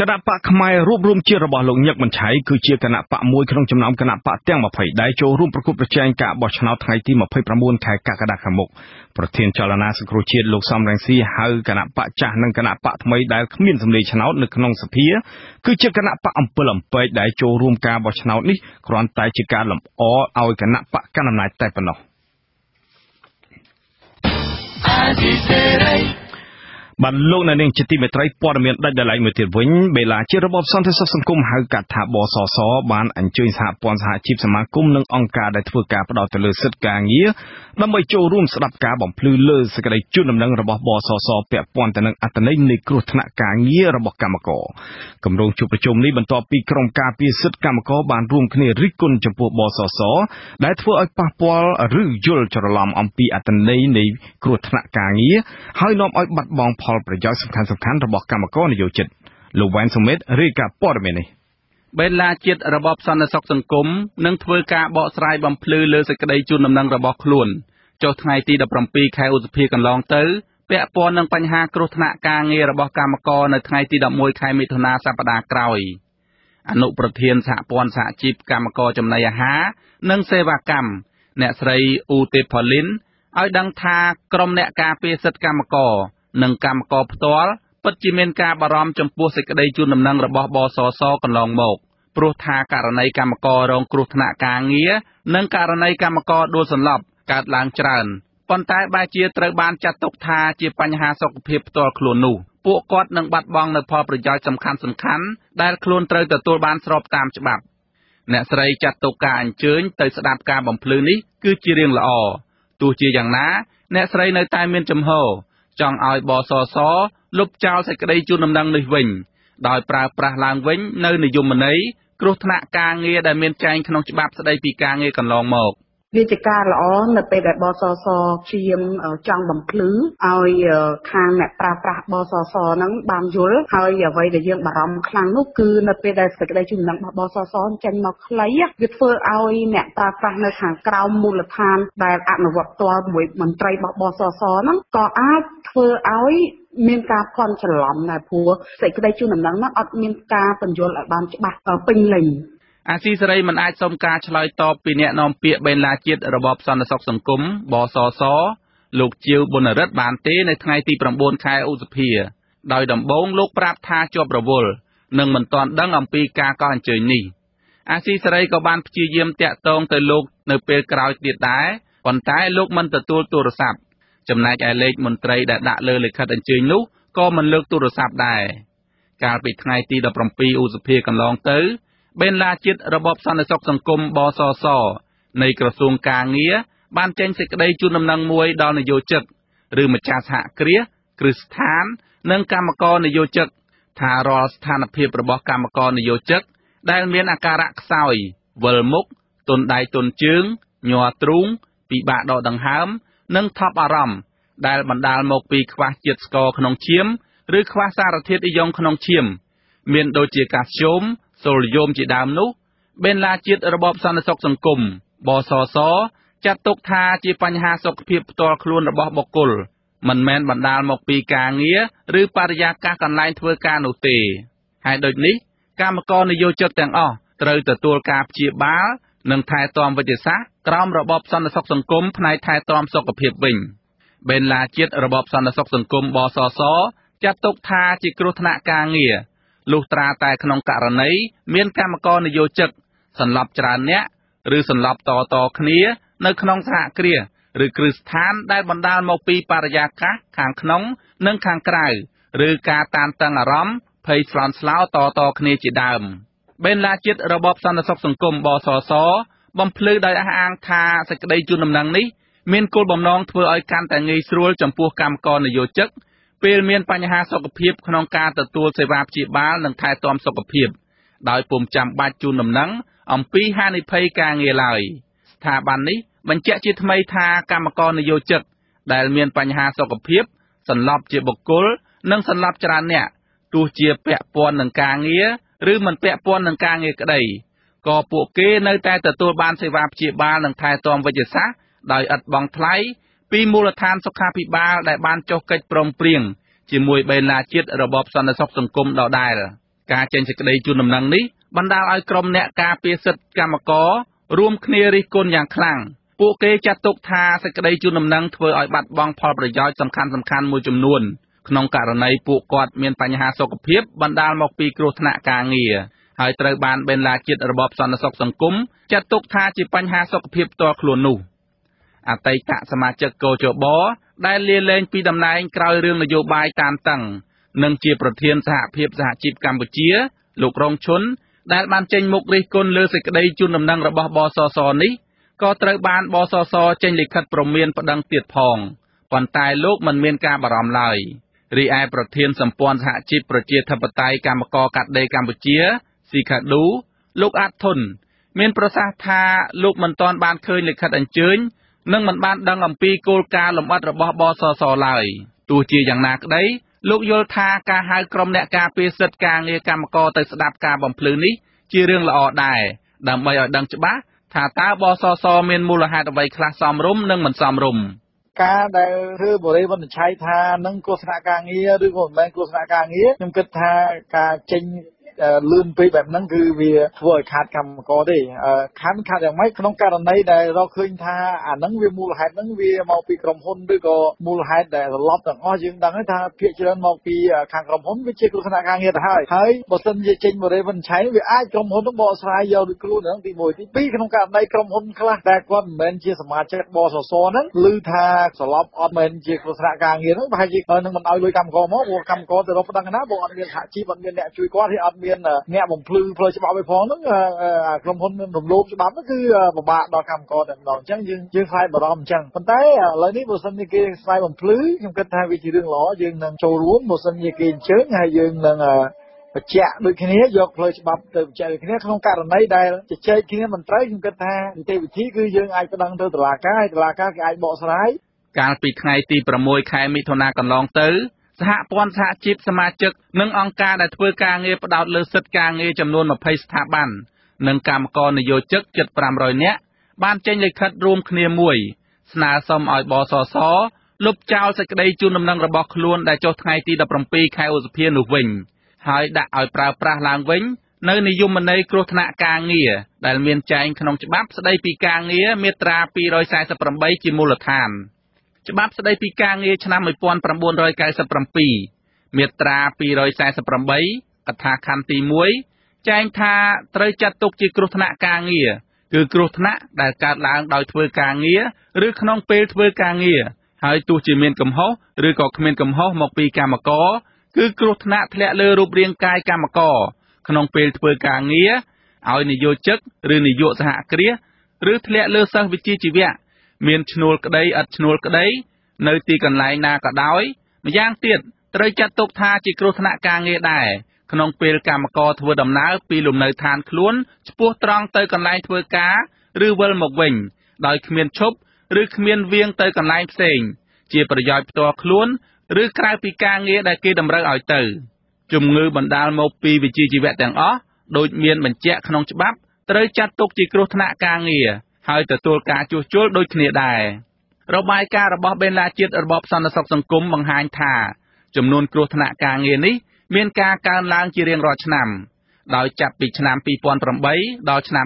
គណៈបកផ្នែករួបរวมជាតិរបស់លោកញឹកមិនឆៃគឺជាគណៈបកមួយក្នុងចំណោមគណៈបកទាំង20ដែលចូលរួមប្រគល់ប្រជែងការបោះឆ្នោតថ្ងៃទី29ខែកក្កដាខាងមុខប្រធានចលនាសង្គ្រោះជាតិលោកសំរងស៊ីហៅគណៈបកចាស់និងគណៈបកថ្មីដែលគ្មានសម្លេងឆ្នោតនៅក្នុងសភាគឺជាគណៈបកអំពិលអំពែកដែលចូលរួមការបោះឆ្នោតនេះគ្រាន់តែជាការលម្អឲ្យគណៈបកកណ្ដាលអំណាចតែប៉ុណ្ណោះអាស៊ីសេរី បានលោកនៅនាងជាទីមេត្រីព័ត៌មានដាច់ដライមួយទៀតវិញបេឡាជារបបសន្តិសុខសង្គមហៅកាត់ថាបសសបានអញ្ជើញសហព័ន្ធសហជីពសមាគមនិងអង្គការដែលធ្វើការផ្ដោតទៅលើសិទ្ធិការងារដើម្បីចូលរួមស្ដាប់ការបំភ្លឺលើសេចក្តីជូនដំណឹងរបស់បសសពាក់ព័ន្ធទៅនឹងអត្តន័យនៃគ្រោះថ្នាក់ការងាររបស់កម្មករគម្រោងជួបប្រជុំនេះបន្ទាប់ពីក្រុមការពារសិទ្ធិកម្មករបានរួមគ្នារិះគន់ចំពោះបសសដែលធ្វើឲ្យប៉ះពាល់ឬយល់ច្រឡំអំពីអត្តន័យនៃគ្រោះថ្នាក់ការងារហើយនាំឲ្យបាត់បង់ផលប្រយោជន៍សំខាន់សំខាន់របស់កម្មករនិយោជិតលោកវ៉ែនសុមិតរាយការណ៍ព័ត៌មាននេះបេឡាជាតិរបបសន្តិសុខសង្គមនឹងធ្វើការបកស្រាយបំភ្លឺលើសេចក្តីជូនដំណឹងរបស់ខ្លួនចុះថ្ងៃទី17ខែឧសភាកន្លងទៅពាក់ព័ន្ធនឹងបញ្ហាគ្រោះថ្នាក់ការងាររបស់កម្មករនៅថ្ងៃទី11ខែមិថុនាសប្តាហ៍ក្រោយអនុប្រធានសហព័ន្ធសហជីពកម្មករចំណីអាហារនិងសេវាកម្មអ្នកស្រីអ៊ូទេផលីនឲ្យដឹងថាក្រុមអ្នកការពារសិទ្ធិកម្មករ និងកម្មករផ្ទាល់ពិតជាមានការបារម្ភចំពោះសេចក្តីជូនដំណឹងរបស់បសសកន្លងមកព្រោះថាករណីកម្មកររងគ្រោះថ្នាក់ការងារនិងករណីកម្មករដួលសន្លប់កើតឡើងច្រើនប៉ុន្តែបែរជាត្រូវបានចាត់ទុកថាជាបញ្ហាសុខភាពផ្ទាល់ខ្លួននោះពួកគាត់នឹងបាត់បង់នូវផលប្រយោជន៍សំខាន់សំខាន់ដែលខ្លួនត្រូវទទួលបានស្របតាមច្បាប់អ្នកស្រីចាត់ទុកការអញ្ជើញទៅស្ដាប់ការបំភ្លឺនេះគឺជារឿងល្អទោះជាយ៉ាងណា អ្នកស្រីនៅតែមានចំហ ចង់ឲ្យបសសលុបចោលសេចក្តីជូនដំណឹងនេះវិញដោយប្រើប្រាស់ឡើងវិញនៅនិយមន័យគ្រោះថ្នាក់ការងារដែលមានចែងក្នុងច្បាប់ស្តីពីការងារកន្លងមក។ វាជាការល្អនៅពេលដែលបសសព្យាយាមចង់បំភ្លឺឲ្យខាងអ្នកប្រើប្រាស់បសសហ្នឹងបានយល់ហើយអ្វីដែលយើងបារម្ភខ្លាំងនោះគឺនៅពេលដែលសេចក្តីជំនុំរបស់បសសចេញមកខ្លីវាធ្វើឲ្យអ្នកប្រើប្រាស់នៅខាងក្រោមមូលដ្ឋានដែលអនុវត្តផ្ទាល់មួយមន្ត្រីរបស់បសសហ្នឹងក៏អាចធ្វើឲ្យមានការភ័ន្តច្រឡំដែរព្រោះសេចក្តីជូនដំណឹងហ្នឹងអត់មានការបញ្យល់ឲ្យបានច្បាស់ពេញលេញ អាស៊ីសេរីមិនអាចសុំការឆ្លើយតបពីអ្នកនាំពាក្យបេឡាជាតិរបបសន្តិសុខសង្គមបសសលោកជាវប៊ុនរិទ្ធបានទេនៅថ្ងៃទី9ខែឧសភាដោយដំបូងលោកប្រាប់ថាជាប់រវល់និងមិនទាន់ដឹងអំពីការកោះអញ្ជើញនេះអាស៊ីសេរីក៏បានព្យាយាមតាក់ទងទៅលោកនៅពេលក្រោយទៀតដែរប៉ុន្តែលោកមិនទទួលទូរស័ព្ទចំណែកឯលេខមន្ត្រីដែលដាក់លើលិខិតអញ្ជើញនោះក៏មិនលើកទូរស័ព្ទដែរកាលពីថ្ងៃទី17ឧសភាកន្លងទៅ បេនឡាជាតិរបបសន្តិសុខសង្គមបសសនៃក្រសួងកាងារបានចេញសេចក្តីជូនដំណឹងមួយដល់នយោជិកឬម្ចាស់សហគ្រាសគ្រឹះស្ថាន និងកម្មករនយោជិកថារាល់ស្ថានភាពរបស់កម្មករនយោជិកដែលមានអាការៈខ្សោយវិលមុខទន់ដៃទន់ជើងញ័រទ្រូងពិបាកដកដង្ហើម និងថប់អារម្មណ៍ដែលបណ្ដាលមកពីខ្វះជាតិស្ករក្នុងឈាម ឬខ្វះសារធាតុអ៊ីយ៉ុងក្នុងឈាម មានដូចជាកាល់ស្យូម សូឡូមជាដើមនោះបេនឡាជាតិរបបសន្តិសុខសង្គមបសសចាត់ទុកថាជាបញ្ហាសុខភាពផ្ទាល់ខ្លួនរបស់បុគ្គលមិនមែនបណ្ដាលមកពីការងារឬបរិយាកាសកន្លែងធ្វើការនោះទេហើយដូចនេះកម្មករនយោជិកទាំងអស់ត្រូវទទួលការព្យាបាលនិងថែទាំវិទ្យាសាស្ត្រក្រោមរបបសន្តិសុខសង្គមផ្នែកថែទាំសុខភាពវិញបេនឡាជាតិរបបសន្តិសុខសង្គមបសសចាត់ទុកថាជាគ្រោះថ្នាក់ការងារ លុះត្រាតែក្នុងករណីមានកម្មករនយោជិកសន្លប់ច្រើនអ្នកឬសន្លប់តតគ្នា នៅក្នុងសហគ្រាសឬគ្រឹះស្ថានដែលបណ្ដាលមកពីបរិយាកាសខាងក្នុង និងខាងក្រៅឬការតានតឹងអារម្មណ៍ភ័យស្លន់ស្លោតតគ្នាជាដើមបេនឡាជាតិរបបសន្តិសុខសង្គមបសសបំភ្លឺដោយអះអាងថាសេចក្តីជូនដំណឹងនេះមានគោលបំណងធ្វើឲ្យកាន់តែងាយស្រួលចំពោះកម្មករនយោជិក ពេលមានបញ្ហាសុខភាពក្នុងការទទួលសេវាព្យាបាលនិងថែទាំសុខភាព ដោយពុំចាំបាច់ជូនដំណឹងអំពីហានិភ័យការងារឡើយស្ថាប័ននេះបញ្ជាក់ជាថ្មីថាកម្មករនយោជិកដែលមានបញ្ហាសុខភាព សន្លប់ជាបុគ្គល និងសន្លប់ច្រើនអ្នកទោះជាពាក់ព័ន្ធនឹងការងារឬមិនពាក់ព័ន្ធនឹងការងារក្តីក៏ពួកគេនៅតែទទួលបានសេវាព្យាបាលនិងថែទាំវិទ្យាសាស្ត្រដោយឥតបង់ថ្លៃ ពីមូលដ្ឋានសុខាភិបាលដែលបានចុះកិច្ចព្រមព្រៀងជាមួយបេឡាជាតិរបបសន្តិសុខសង្គមដដែលការចេញសេចក្តីជូនដំណឹងនេះបណ្ដាលឲ្យក្រុមអ្នកការពារសិទ្ធិកម្មកររួមគ្នារិះគន់យ៉ាងខ្លាំងពួកគេចាត់ទុកថាសេចក្តីជូនដំណឹងធ្វើឲ្យបាត់បង់ផលប្រយោជន៍សំខាន់សំខាន់មួយចំនួនក្នុងករណីពួកគាត់មានបញ្ហាសុខភាពបណ្ដាលមកពីគ្រោះថ្នាក់ការងារហើយត្រូវបានបេនឡាជាតិរបបសន្តិសុខសង្គមចាត់ទុកថាជាបញ្ហាសុខភាពផ្ទាល់ខ្លួននោះ អតីតសមាជិកកោជបដែលលាលែងពីតំណែងក្រោយរឿងនយោបាយតានតឹងនិងជាប្រធានសហភាពសហជីពកម្ពុជា លោករងឈុនដែលបានចេញមុខរិះគន់លើសេចក្តីជូនដំណឹងរបស់បសសនេះក៏ត្រូវបានបសសចេញលិខិតព្រមានប្តឹងទៀតផងប៉ុន្តែលោកមិនមានការបារម្ភឡើយរីឯប្រធានសម្ព័ន្ធសហជីពប្រជាធិបតេយ្យកម្មករកាត់ដេរកម្ពុជាស៊ីខាឌូលោកអាតធុនមានប្រសាសន៍ថាលោកមិនទាន់បានឃើញលិខិតអញ្ជើញ និងមិនបានដឹងអំពីគោលការណ៍លម្អិតរបស់បសសឡើយទោះជាយ៉ាងណាក្តីលោកយល់ថាការហៅក្រុមអ្នកការពារសិទ្ធិការងារកម្មករទៅស្ដាប់ការបំភ្លឺនេះជារឿងល្អដែរដើម្បីឲ្យដឹងច្បាស់ថាតើបសសមានមូលហេតុអ្វីខ្លះសមរម្យនិងមិនសមរម្យការដែលធ្វើបរិវិនិច្ឆ័យថានឹងគ្រោះថ្នាក់ការងារឬក៏មិនមែនគ្រោះថ្នាក់ការងារខ្ញុំគិតថាការចេញ លឿនពេកបែបហ្នឹងគឺវាធ្វើឲ្យខាតកម្មករទេខាតខាតយ៉ាងម៉េចក្នុងករណីដែលរកឃើញថាអាហ្នឹងវាមូលហេតុហ្នឹងវាមកពីក្រុមហ៊ុនឬក៏មូលហេតុដែលសន្លប់ទាំងអស់យើងដឹងថាភាគច្រើនមកពីខាងក្រុមហ៊ុនវាជាគ្រោះថ្នាក់ការងារទៅហើយហើយបើសិនជាចេញបរិវិនិច្ឆ័យវាអាចក្រុមហ៊ុននឹងបកស្រាយយកដូចខ្លួនហ្នឹងទី1ទី2ក្នុងករណីក្រុមហ៊ុនខ្លះដែលគាត់មិនមែនជាសមាជិកបសសហ្នឹងឮថាសន្លប់អត់មែនជាគ្រោះថ្នាក់ការងារហ្នឹងប្រហែលជានឹងមិនឲ្យលុយកម្មករមកព្រោះកម្មករទៅរកប្តឹងណាព្រោះអត់មានសហជីពអត់មានអ្នកជួយគាត់ហើយអត់មានអ្នកបំភ្លឺផ្លូវច្បាប់ឲ្យផងហ្នឹងក្រុមហ៊ុនមានរំលោភច្បាប់ហ្នឹងគឺពិបាកដល់កម្មករតែម្ដងអញ្ចឹងយើងយើងខ្លាចបារម្ភអញ្ចឹងប៉ុន្តែឥឡូវនេះបើសិនជាគេស្វែងបំភ្លឺខ្ញុំគិតថាវាជារឿងល្អយើងនឹងចូលរួមបើសិនជាគេអញ្ជើញហើយយើងនឹងបញ្ជាក់ដូចគ្នាយកផ្លូវច្បាប់ទៅបញ្ជាក់ដូចគ្នាក្នុងករណីដែលជជែកគ្នាមិនត្រូវខ្ញុំគិតថានីតិវិធីគឺយើងអាចប្តឹងទៅតុលាការហើយតុលាការគេអាចបកស្រាយកាលពីថ្ងៃទី6ខែមិថុនាកន្លងទៅ សហព័ន្ធសហជីពសមាជិកនិងអង្គការដែលធ្វើការងារផ្ដោតលើសិទ្ធិការងារចំនួន20ស្ថាប័ននិងកម្មករនយោជិកជិត500នាក់បានចេញលិខិតរួមគ្នាមួយស្នើសុំឲ្យបសសលុបចោលសេចក្តីជូនដំណឹងរបស់ខ្លួនដែលចុះថ្ងៃទី17ខែឧសភានោះវិញ ហើយដាក់ឲ្យប្រើប្រាស់ឡើងវិញនៅនិយមន័យគ្រោះថ្នាក់ការងារដែលមានចែងក្នុងច្បាប់ស្តីពីការងារមាត្រា248ជាមូលដ្ឋាន។ ច្បាប់ស្តីពីការងារឆ្នាំ1997មាត្រា248កថាខណ្ឌទី1ចែងថាត្រូវចាត់ទុកជាគ្រោះថ្នាក់ការងារគឺគ្រោះថ្នាក់ដែលកើតឡើងដោយធ្វើការងារឬក្នុងពេលធ្វើការងារហើយទោះជាមានកំហុសឬក៏គ្មានកំហុសមកពីកម្មករគឺគ្រោះថ្នាក់ធ្លាក់លើរូបរាងកាយកម្មករក្នុងពេលធ្វើការងារឲ្យនិយោជិកឬនាយកសហគ្រាសឬធ្លាក់លើសិស្សវិជ្ជាជីវៈ មានឈ្នួលក្តីឥតឈ្នួលក្តីនៅទីកន្លែងណាក៏ដោយម្យ៉ាងទៀតត្រូវចាត់ទុកថាជាគ្រោះថ្នាក់ការងារដែរក្នុងពេលកម្មករធ្វើដំណើរពីលំនៅឋានខ្លួនឆ្ពោះត្រង់ទៅកន្លែងធ្វើការឬវិលមកវិញ ដោយគ្មានឈប់ឬគ្មានវៀងទៅកន្លែងផ្សេង ជាប្រយោជន៍ផ្ទាល់ខ្លួនឬក្រៅពីការងារដែលគេតម្រូវឲ្យទៅជំងឺបណ្ដាលមកពីវិជ្ជាជីវៈទាំងអស់ដូចមានបញ្ជាក់ក្នុងច្បាប់ត្រូវចាត់ទុកជាគ្រោះថ្នាក់ការងារ ហើយទទួលការជួសជុលដូចគ្នាដែររបាយការណ៍របស់បេឡាជាតិរបបសន្តិសុខសង្គមបង្ហាញថា ចំនួនគ្រោះថ្នាក់ការងារនេះមានការកើនឡើងជារៀងរាល់ឆ្នាំ ដោយចាប់ពីឆ្នាំ2008ដល់ឆ្នាំ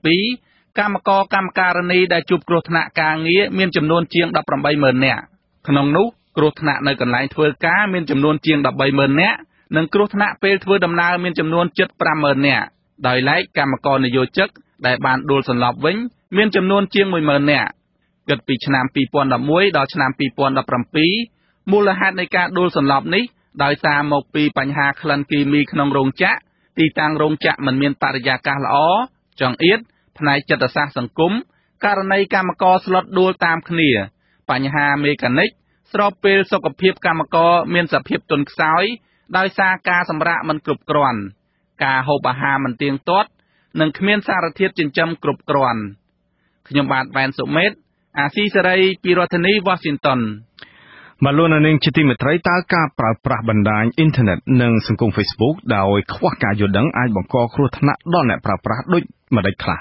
2017កម្មករកម្មការិនីដែលជួបគ្រោះថ្នាក់ការងារមានចំនួនជាង180,000នាក់ក្នុងនោះគ្រោះថ្នាក់នៅកន្លែងធ្វើការមានចំនួនជាង130,000នាក់និងគ្រោះថ្នាក់ពេលធ្វើដំណើរមានចំនួនជិត50,000នាក់ដោយឡែកកម្មករនិយោជិក ដែលបានដួលសន្លប់វិញ មានចំនួនជាង10,000នាក់គិតពីឆ្នាំ2011ដល់ឆ្នាំ2017មូលហេតុនៃការដួលសន្លប់នេះដោយសារមកពីបញ្ហាក្លិនគីមីក្នុងរោងចក្រទីតាំងរោងចក្រមិនមានបរិយាកាសល្អចង្អៀតផ្នែកចិត្តសាស្ត្រសង្គមករណីកម្មករស្លុតដួលតាមគ្នា បញ្ហាមេកានិកស្របពេលសុខភាពកម្មករមានសភាពទន់ខ្សោយដោយសារការសម្រាកមិនគ្រប់គ្រាន់ ការហូបអាហារមិនទៀងទាត់ និងគ្មានសារធាតុចិញ្ចឹមគ្រប់គ្រាន់ខ្ញុំបាទវ៉ែនសុមេត អាស៊ីសេរីពីរដ្ឋធានី Washington បាទលោកនាងជាទីមេត្រីតើការប្រើប្រាស់បណ្ដាញអ៊ីនធឺណិតនិងសង្គម Facebook ដោយខ្វះការយល់ដឹងអាចបង្កគ្រោះថ្នាក់ដល់អ្នកប្រើប្រាស់ដូចម្តេចខ្លះ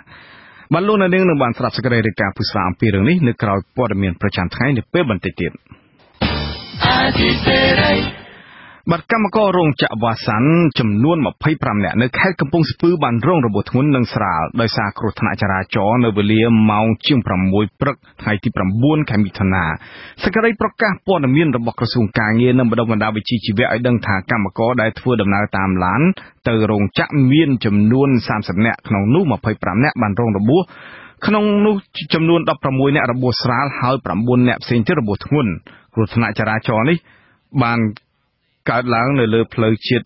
បាទលោកនាងនឹងបានស្ដាប់សេចក្តីរាយការណ៍ពុស្វាអំពីរឿងនេះនៅក្រៅព័ត៌មានប្រចាំថ្ងៃនៅពេលបន្តិចទៀតអាស៊ីសេរី បាទកម្មកររោងចក្រវ៉ាសាន់ចំនួន25នាក់នៅខេត្តកំពង់ស្ពឺបានរងរបួសធ្ងន់និងស្រាលដោយសារគ្រោះថ្នាក់ចរាចរណ៍នៅវេលាម៉ោងជាង6ព្រឹកថ្ងៃទី9ខែមិថុនាសេចក្តីប្រកាសព័ត៌មានរបស់ក្រសួងការងារនិងបណ្ដុំបណ្ដាវិជ្ជាជីវៈឲ្យដឹងថាកម្មករដែលធ្វើដំណើរតាមឡានទៅរោងចក្រមានចំនួន30នាក់ក្នុងនោះ25នាក់បានរងរបួសក្នុងនោះចំនួន16នាក់របួសស្រាលហើយ9នាក់ផ្សេងទៀតរបួសធ្ងន់គ្រោះថ្នាក់ចរាចរណ៍នេះបាន កើតឡើងនៅលើផ្លូវជាតិ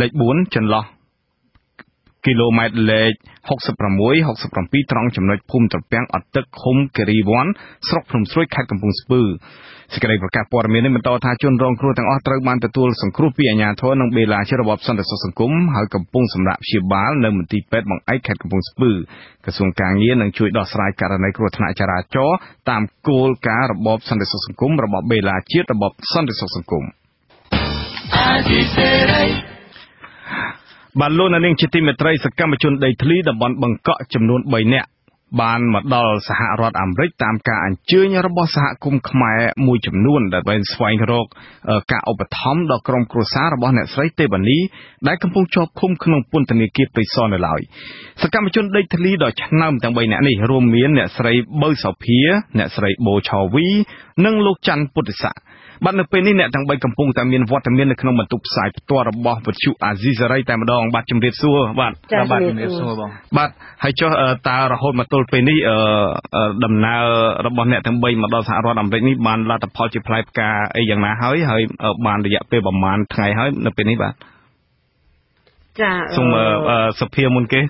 លេខ4ចន្លោះគីឡូម៉ែត្រលេខ66 67ត្រង់ចំណុចភូមិត្រពាំងអត់ទឹកឃុំគិរីវ័នស្រុកភ្នំស្រួយខេត្តកំពង់ស្ពឺសេចក្តីប្រកាសព័ត៌មាននេះបន្តថាជនរងគ្រោះទាំងអស់ត្រូវបានទទួលសង្គ្រោះពីអាជ្ញាធរនិងបេឡាជារបបសន្តិសុខសង្គមហើយកំពុងសម្រាប់ព្យាបាលនៅមន្ទីរពេទ្យបង្អែកខេត្តកំពង់ស្ពឺក្រសួងការងារនឹងជួយដោះស្រាយករណីគ្រោះថ្នាក់ចរាចរណ៍តាមគោលការណ៍របបសន្តិសុខសង្គមរបស់បេឡាជាតិរបបសន្តិសុខសង្គម។ បានលោកនាងជាទីមេត្រីសកម្មជនដីធ្លីតំបន់បង្កក់ចំនួន3នាក់បានមកដល់សហរដ្ឋអាមេរិកតាមការអញ្ជើញរបស់សហគមន៍ខ្មែរមួយចំនួនដែលបានស្វែងរកការឧបត្ថម្ភដល់ក្រុមគ្រួសាររបស់អ្នកស្រីទេវនីដែលកំពុងជាប់ឃុំក្នុងពន្ធនាគារព្រៃសរនៅឡើយសកម្មជនដីធ្លីដ៏ឆ្នើមទាំង3នាក់នេះរួមមានអ្នកស្រីបើសោភា អ្នកស្រីបូឆាវី និងលោកច័ន្ទពុទ្ធិស័ក្តិ បាទនៅពេលនេះអ្នកទាំង3កំពុងតែមានវត្តមាននៅក្នុងបន្ទប់ផ្សាយផ្ទាល់របស់វិទ្យុអាស៊ីសេរីតែម្ដងបាទជំរាបសួរបាទបាទជំរាបសួរបងបាទហើយចុះតើរហូតមកទល់ពេលនេះដំណើររបស់អ្នកទាំង3មកដល់សហរដ្ឋអាមេរិកនេះបានលទ្ធផលជាផ្លែផ្កាអីយ៉ាងណាហើយហើយបានរយៈពេលប្រហែលថ្ងៃហើយនៅពេលនេះបាទ ចាសូមសភាមុនគេ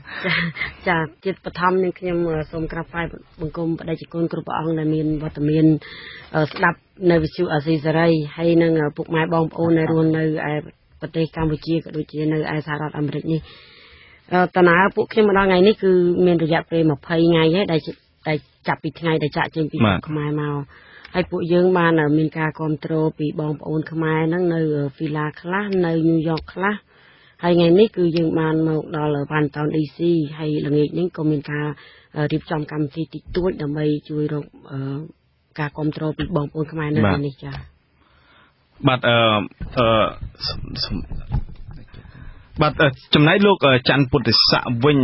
ចាជាតិបឋមនឹងខ្ញុំសូមក្រាបថ្វាយបង្គំបដិជគុណគ្រប់ព្រះអង្គដែលមានវត្តមានស្ដាប់នៅវិទ្យុអាស៊ីសេរីហើយនឹងពុកម៉ែបងប្អូនដែលរស់នៅឯប្រទេសកម្ពុជាក៏ដូចជានៅឯសហរដ្ឋអាមេរិកនេះតើពួកខ្ញុំមកដល់ថ្ងៃនេះគឺមានរយៈពេល20ថ្ងៃហើយដែលតែចាប់ពីថ្ងៃដែលចាក់ចេញពីខ្មែរមកហើយពួកយើងបានមានការគ្រប់គ្រងពីបងប្អូនខ្មែរហ្នឹងនៅហ្វីឡាខ្លះនៅញូវយ៉កខ្លះ ហើយថ្ងៃនេះគឺយើងបានមកដល់ Washington DC ហើយល្ងាចនេះក៏មានការរៀបចំកម្មវិធីតិចតួចដើម្បីជួយរកការគ្រប់គ្រងពីបងប្អូនខ្មែរនៅនេះចា៎បាទអឺអឺបាទចំណែកលោកច័ន្ទពុទ្ធិស័កវិញ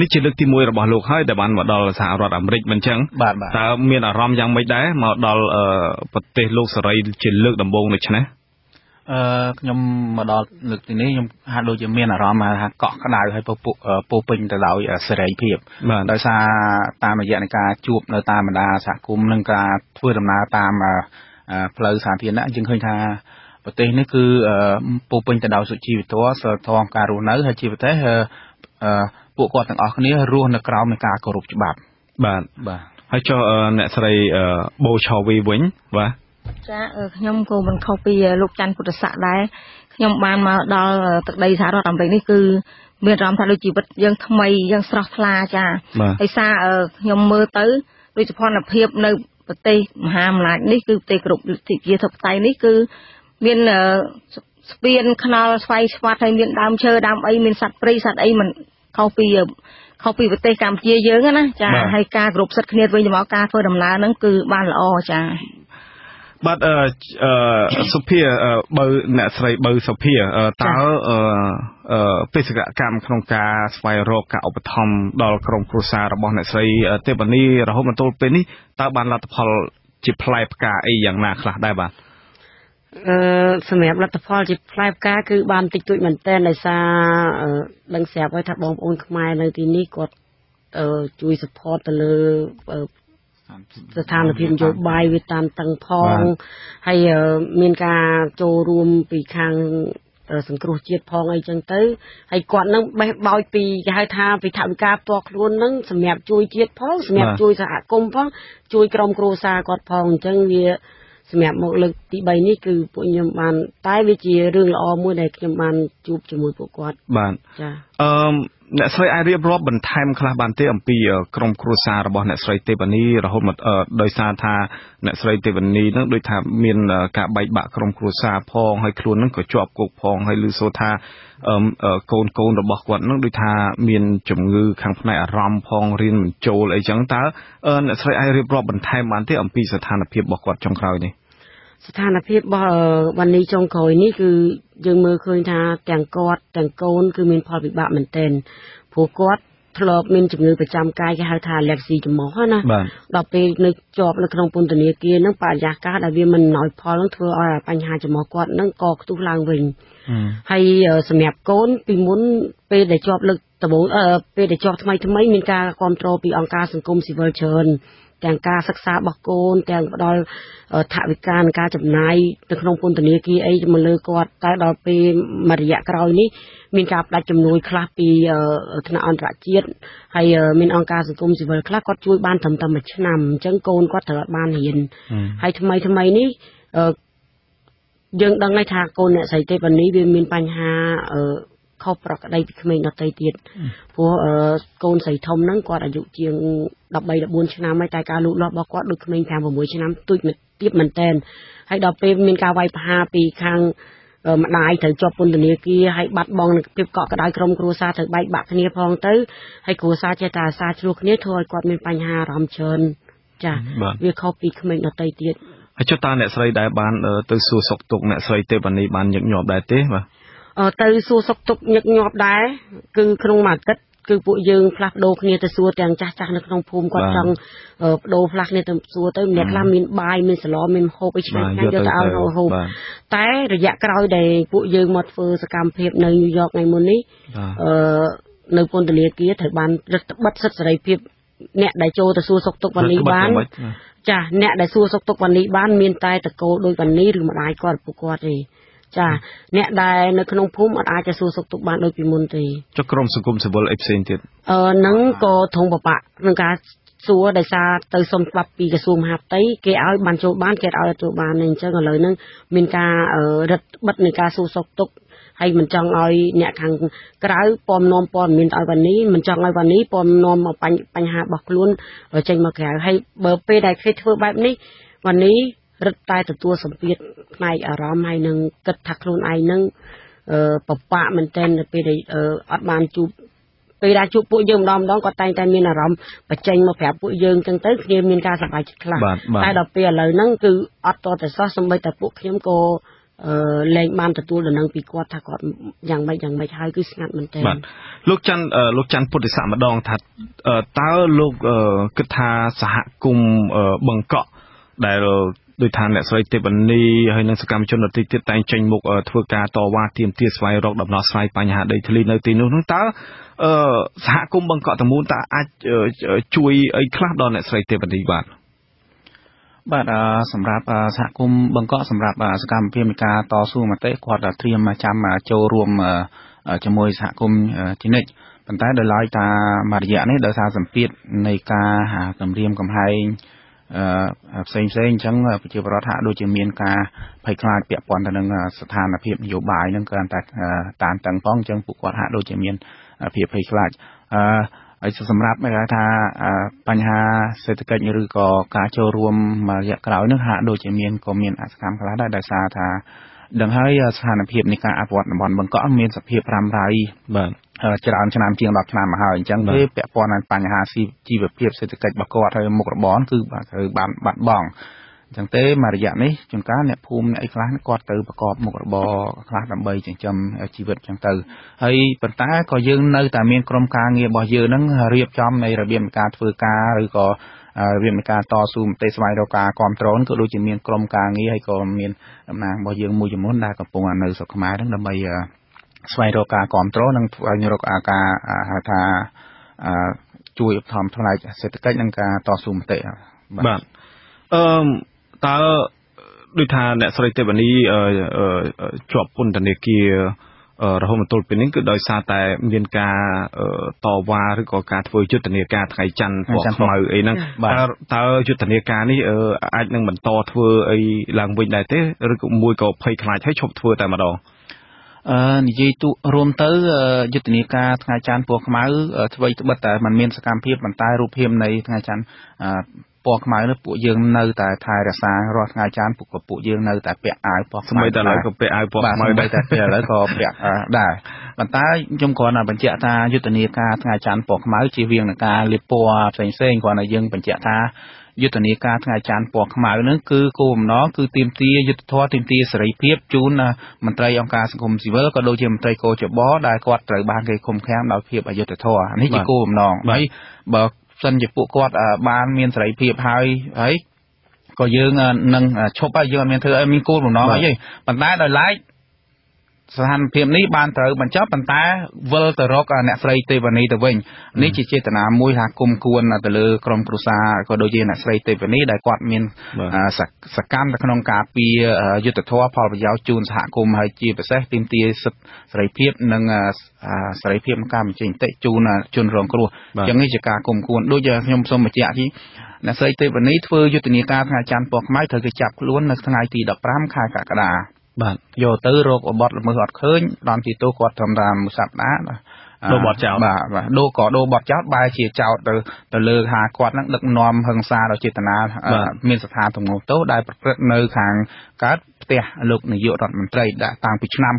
នេះជាលើកទី1របស់លោកហើយដែលបានមកដល់សហរដ្ឋអាមេរិកមិនចឹងតើមានអារម្មណ៍យ៉ាងម៉េចដែរមកដល់ប្រទេសលោកសេរីជាលើកដំបូងដូច្នេះ អឺខ្ញុំមកដល់លើកទីនេះខ្ញុំហាក់ដូចជាមានអារម្មណ៍ថាកក់ក្ដៅហើយពោពេញទៅដោយសេរីភាពដោយសារតាមរយៈនៃការជួបនៅតាមបណ្ដាសហគមន៍និងការធ្វើដំណើរតាមផ្លូវសាធារណៈយើងឃើញថាប្រទេសនេះគឺពោពេញទៅដោយសុជីវធម៌សិលធម៌ការរស់នៅហើយជាប្រទេសពួកគាត់ទាំងអស់គ្នារស់នៅក្រោមនៃការគោរពច្បាប់បាទបាទហើយចុះអ្នកស្រីបូឆាវីវិញបាទ ចាខ្ញុំក៏មិនខុសពីលោកច័ន្ទពុទ្ធស័ក្តិដែរខ្ញុំបានមកដល់ទឹកដីសហរដ្ឋអាមេរិកនេះគឺមានអារម្មណ៍ថាដូចជីវិតយើងថ្មីយើងស្រស់ថ្លាចាហើយសារខ្ញុំមើលទៅដូចសភនភាពនៅប្រទេសមហាអំណាចនេះគឺប្រទេសគ្រប់លទ្ធិជាធិបតេយ្យនេះគឺមានស្ពានខ្នល់ស្វ័យស្វាត់ហើយមានដើមឈើដើមអីមានសត្វព្រៃសត្វអីមិនខុសពីខុសពីប្រទេសកម្ពុជាយើងណាចាហើយការគ្រប់សិទ្ធិគ្នាវិញទៅមកការធ្វើដំណើរហ្នឹងគឺបានល្អចា បាទអឺសុភាបើអ្នកស្រីបើសុភាតើអឺបេសកកម្មក្នុងការស្វែងរកការឧបត្ថម្ភដល់ក្រុមគ្រួសាររបស់អ្នកស្រីទេពនីរហូតមកទល់ពេលនេះតើបានលទ្ធផលជាផ្លែផ្កាអីយ៉ាងណាខ្លះដែរបាទអឺសម្រាប់លទ្ធផលជាផ្លែផ្កាគឺបានតិចតួចមែនតើដោយសារដឹងស្រាប់ហើយថាបងប្អូនខ្មែរនៅទីនេះគាត់ជួយ support ទៅលើ ស្ថានភាពនយោបាយវាតាមតឹងផងហើយមានការចូលរួមពីខាងសង្គ្រោះជាតិផងអីចឹងទៅហើយគាត់នឹងបេះបោចពីគេហៅថាពីថវិកាផ្ទាល់ខ្លួននឹងសម្រាប់ជួយជាតិផងសម្រាប់ជួយសហគមន៍ផងជួយក្រុមគ្រួសារគាត់ផងអញ្ចឹងវាសម្រាប់មកលើកទី3នេះគឺពួកខ្ញុំបាន តែវាជារឿងល្អមួយដែលខ្ញុំបានជួបជាមួយពួកគាត់បាទចាអឺ អ្នកស្រីអាចរៀបរាប់បន្ថែមខ្លះបានទេអំពីក្រុមគ្រួសាររបស់អ្នកស្រីទេវនីរហូតមកដោយសារថាអ្នកស្រីទេវនីនឹងដូចថាមានការបែកបាក់ក្រុមគ្រួសារផងហើយខ្លួននឹងក៏ជាប់គុកផងហើយឮសូថាកូនកូនរបស់គាត់នឹងដូចថាមានជំងឺខាងផ្នែកអារម្មណ៍ផងរៀនមិនចូលអីចឹងតើអ្នកស្រីអាចរៀបរាប់បន្ថែមបានទេអំពីស្ថានភាពរបស់គាត់ចុងក្រោយនេះ ស្ថានភាពរបស់វ៉ានីចុងក្រោយនេះគឺយើងមើលឃើញថាទាំងគាត់ទាំងកូនគឺមានផលវិបាកមែនទែនព្រោះគាត់ធ្លាប់មានជំងឺប្រចាំកាយគេហៅថា allergy ចំមុះណាដល់ពេលនៅជាប់នៅក្នុងពន្ធនាគារហ្នឹងបរិយាកាសដែលវាមិនណោយផលហ្នឹងធ្វើឲ្យបញ្ហាចំមុះគាត់ហ្នឹងក៏ខ្ទុះឡើងវិញហើយសម្រាប់កូនពីមុនពេលដែលជាប់លើក ដំបូងពេលដែលជាប់ថ្មីថ្មីមានការគ្រប់គ្រងពីអង្គការសង្គមស៊ីវិលច្រើនទាំងការសិក្សារបស់កូនទាំងផ្ដល់ថវិកានិងការចំណាយទៅក្នុងពន្ធនាគារអីមកលើគាត់តែដល់ពេលមួយរយៈក្រោយនេះមានការផ្ដាច់ជំនួយខ្លះពីថ្នាក់អន្តរជាតិហើយមានអង្គការសង្គមស៊ីវិលខ្លះគាត់ជួយបានត្រឹមតែមួយឆ្នាំអញ្ចឹងកូនគាត់ត្រូវបានរៀនហើយថ្មីថ្មីនេះយើងដឹងហើយថាកូនអ្នកស្រីទេពនីវាមានបញ្ហា ខុសប្រក្រតីពីក្មេងដទៃទៀតព្រោះកូនស្រីធំហ្នឹងគាត់អាយុជាង13 14ឆ្នាំហើយតែការលូតលាស់របស់គាត់ដូចក្មេង5 6ឆ្នាំទូចទៀតមែនតែនហើយដល់ពេលមានការវាយប្រហារពីខាងម្ដាយត្រូវជាប់ពន្ធនាគារហើយបាត់បង់នឹងភាពកក់ក្ដៅក្រុមគ្រួសារត្រូវបែកបាក់គ្នាផងទៅហើយគ្រួសារចេះតែអាសាជ្រោះគ្នាធ្វើឲ្យគាត់មានបញ្ហាអារម្មណ៍ច្រើនចាវាខុសពីក្មេងដទៃទៀតហើយចុះតើអ្នកស្រីដែលបានទៅសួរសុខទុក្ខអ្នកស្រីទេវនីបានញឹកញាប់ដែរទេបាទ ទៅសួរសុខទុក្ខញឹកញាប់ដែរគឺក្នុងមួយអាទិត្យគឺពួកយើងផ្លាស់ប្ដូរគ្នាទៅសួរទាំងចាស់ចាស់នៅក្នុងភូមិគាត់ចង់បដូរផ្លាស់គ្នាទៅសួរទៅម្នាក់ខ្លះមានបាយមានសឡមានហូបអីឆ្ងាញ់ឆ្ងាញ់យកទៅឲ្យហូបតែរយៈក្រោយដែលពួកយើងមកធ្វើសកម្មភាពនៅញូវយ៉កថ្ងៃមុននេះអឺនៅពន្ធនាគារត្រូវបានរឹតបន្តឹងសិទ្ធិសេរីភាពអ្នកដែលចូលទៅសួរសុខទុក្ខវ៉ានីបានចាអ្នកដែលសួរសុខទុក្ខវ៉ានីបានមានតែតកោដោយវ៉ានីឬម្ដាយគាត់ពួកគាត់ទេ ចាអ្នកដែលនៅក្នុងភូមិអត់អាចទៅសួរសុខទុក្ខបានដូចពីមុនទេចុះក្រុមសង្គមស៊ីវិលអីផ្សេងទៀតអឺនឹងក៏ធំបបាក់ក្នុងការសួរដោយសារទៅសុំច្បាប់ពីក្រសួងមហាផ្ទៃគេឲ្យបានចូលបានគេឲ្យចូលបានអញ្ចឹងឥឡូវហ្នឹងមានការរឹតបន្តឹងនៃការសួរសុខទុក្ខហើយមិនចង់ឲ្យអ្នកខាងក្រៅពំនាំព័ត៌មានឲ្យវ៉ានីមិនចង់ឲ្យវ៉ានីពំនាំមកបញ្ហារបស់ខ្លួនចេញមកក្រៅហើយបើពេលដែលគេធ្វើបែបនេះវ៉ានីរឹតតែទទួលសម្ពាធ ផ្នែកអារម្មណ៍ហើយនឹងគិតថាខ្លួនឯងនឹងអឺបបាក់មែនទែនទៅពេលដែលអត់បានជួបពេលដែលជួបពួកយើងម្ដងម្ដងគាត់តែងតែមានអារម្មណ៍បញ្ចេញមកប្រាប់ពួកយើងចឹងទៅគ្នាមានការសប្បាយចិត្តខ្លះតែដល់ពេលឥឡូវហ្នឹងគឺអត់តតែសោះសំបីតែពួកខ្ញុំក៏អឺលែងបានទទួលដំណឹងពីគាត់ថាគាត់យ៉ាងម៉េចយ៉ាងម៉េចហើយគឺស្ងាត់មែនទែនបាទលោកច័ន្ទលោកច័ន្ទពុទ្ធិស័កម្ដងថាតើលោកគិតថាសហគមន៍បង្កក់ដែល ដោយថាអ្នកស្រីទេពនីហើយនិងសកម្មជនដទៃទៀតតែងចេញមុខធ្វើការតវ៉ាទាមទារស្វែងរកដំណោះស្រាយបញ្ហាដីធ្លីនៅទីនោះនោះតើអឺសហគមន៍បង្កក់តមូនតើអាចជួយអីខ្លះដល់អ្នកស្រីទេពនីបាទបាទសម្រាប់សហគមន៍បង្កក់សម្រាប់សកម្មភាពនៃការតស៊ូមតិគាត់ត្រៀមចាំចូលរួមជាមួយសហគមន៍ជានិច្ចប៉ុន្តែដោយឡែកថាមួយរយៈនេះដោយសារសម្ពាធនៃការគម្រាមកំហែង ផ្សេងផ្សេងអញ្ចឹងប្រជាពលរដ្ឋហាក់ដូចជាមានការភ័យខ្លាចពាក់ព័ន្ធទៅនឹងស្ថានភាពនយោបាយហ្នឹងគឺតែតានតឹងផងអញ្ចឹងពួកគាត់ហាក់ដូចជាមានភាពភ័យខ្លាចអឺហើយសម្រាប់គេថាបញ្ហាសេដ្ឋកិច្ចឬក៏ការចូលរួមរយៈក្រោយនោះហាក់ដូចជាមានក៏មានអសកម្មខ្លះដែរដោយសារថាដឹងហើយស្ថានភាពនៃការអភិវឌ្ឍតំបន់បង្កក់មានសភាពរ៉ាំរ៉ៃបាទ ច្រើនឆ្នាំជាង10ឆ្នាំមកហើយអញ្ចឹងវាពាក់ព័ន្ធនឹងបញ្ហាជីវភាពសេដ្ឋកិច្ចរបស់គាត់ហើយមុខរបរគឺត្រូវបានបាត់បង់ចឹងទេមួយរយៈនេះជួនកាលអ្នកភូមិអ្នកអីខ្លះគាត់ទៅប្រកបមុខរបរខ្លះដើម្បីចិញ្ចឹមជីវិតចឹងទៅហើយប៉ុន្តែក៏យើងនៅតែមានក្រុមការងាររបស់យើងហ្នឹងរៀបចំនៃរបៀបនៃការធ្វើការឬក៏របៀបនៃការតស៊ូមតិស្វែងរកការគ្រប់គ្រងក៏ដូចជាមានក្រុមការងារហើយក៏មានតំណាងរបស់យើងមួយចំនួនដែលកំពុងនៅស្រុកខ្មែរហ្នឹងដើម្បី ស្វែងរកការគ្រប់គ្រងនិងស្វែងរកការហៅថាជួយឧបត្ថម្ភផ្នែកសេដ្ឋកិច្ចនិងការតស៊ូមតិបាទអឺតើដូចថាអ្នកស្រីទេវនីជាប់ពន្ធនាគាររហូតមកទល់ពេលនេះគឺដោយសារតែមានការតវ៉ាឬក៏ការធ្វើយុទ្ធនាការថ្ងៃច័ន្ទពណ៌ខ្មៅអីហ្នឹងតើយុទ្ធនាការនេះអាចនឹងបន្តធ្វើអីឡើងវិញដែរទេឬក៏មួយក៏ភ័យខ្លាចហើយឈប់ធ្វើតែម្ដងអឺ និយាយទូរួមទៅយុទ្ធនាការថ្ងៃច័ន្ទពណ៌ខ្មៅអ្វីត្បិតតែมันមានសកម្មភាពប៉ុន្តែរូបភាពនៃថ្ងៃច័ន្ទពណ៌ខ្មៅនោះពួកយើងនៅតែថែរក្សារាល់ថ្ងៃច័ន្ទពួកពួកយើងនៅតែពាក់អាវពណ៌ខ្មៅតែឥឡូវក៏ពាក់អាវពណ៌ខ្មៅដែរតែពេលឥឡូវក៏ពាក់ដែរប៉ុន្តែខ្ញុំគ្រាន់តែបញ្ជាក់ថាយុទ្ធនាការថ្ងៃច័ន្ទពណ៌ខ្មៅជាវៀងនឹងការលាបពណ៌ផ្សេងផ្សេងគ្រាន់តែយើងបញ្ជាក់ថា យុទ្ធនាការថ្ងៃច័ន្ទពណ៌ខ្មៅហ្នឹងគឺគោលបំណងគឺទាមទារយុទ្ធធម៌ទាមទារសេរីភាពជូនមន្ត្រីអង្គការសង្គមស៊ីវិលក៏ដូចជាមន្ត្រីកោចបដែលគាត់ត្រូវបានគេឃុំឃាំងដោយភាពអយុត្តិធម៌នេះជាគោលបំណងហើយបើសិនជាពួកគាត់បានមានសេរីភាពហើយហើយក៏យើងនឹងឈប់ហើយយើងអត់មានធ្វើឲ្យមានគោលបំណងអីទេប៉ុន្តែដោយឡែក ស្ថានភាពនេះបានត្រូវបញ្ចប់ប៉ុន្តែវិលទៅរកអ្នកស្រីទេវនីទៅវិញនេះជាចេតនាមួយថាគុំគួនទៅលើក្រុមគ្រួសារក៏ដូចជាអ្នកស្រីទេវនីដែលគាត់មានសកម្មនៅក្នុងការពីយុទ្ធធរផលប្រយោជន៍ជូនសហគមន៍ហើយជាពិសេសទីមទាសិទ្ធិសេរីភាពនិងសេរីភាពក្នុងការបញ្ចេញមតិជូនជនរងគ្រោះអញ្ចឹងនេះជាការគុំគួនដូចខ្ញុំសូមបញ្ជាក់ទីអ្នកស្រីទេវនីធ្វើយុទ្ធនាការថ្ងៃច័ន្ទពណ៌ខ្មៅត្រូវគេចាប់ខ្លួននៅថ្ងៃទី15ខែកក្កដា បាទយកទៅរកបបត់ល្មើសអត់ឃើញដល់ទីទូគាត់ត្រឹមតែមួយសប្តាហ៍ ដូរបត់ចោលបាទបាទដូរក៏ដូរបត់ចោលបែរជាចោតទៅទៅលើថាគាត់នឹងដឹកនាំហិង្សាដោយចេតនាមានស្ថានទម្ងន់ទោសដែលប្រព្រឹត្តនៅខាងកើតផ្ទះលោកនាយករដ្ឋមន្ត្រីដែលតាំងពីឆ្នាំ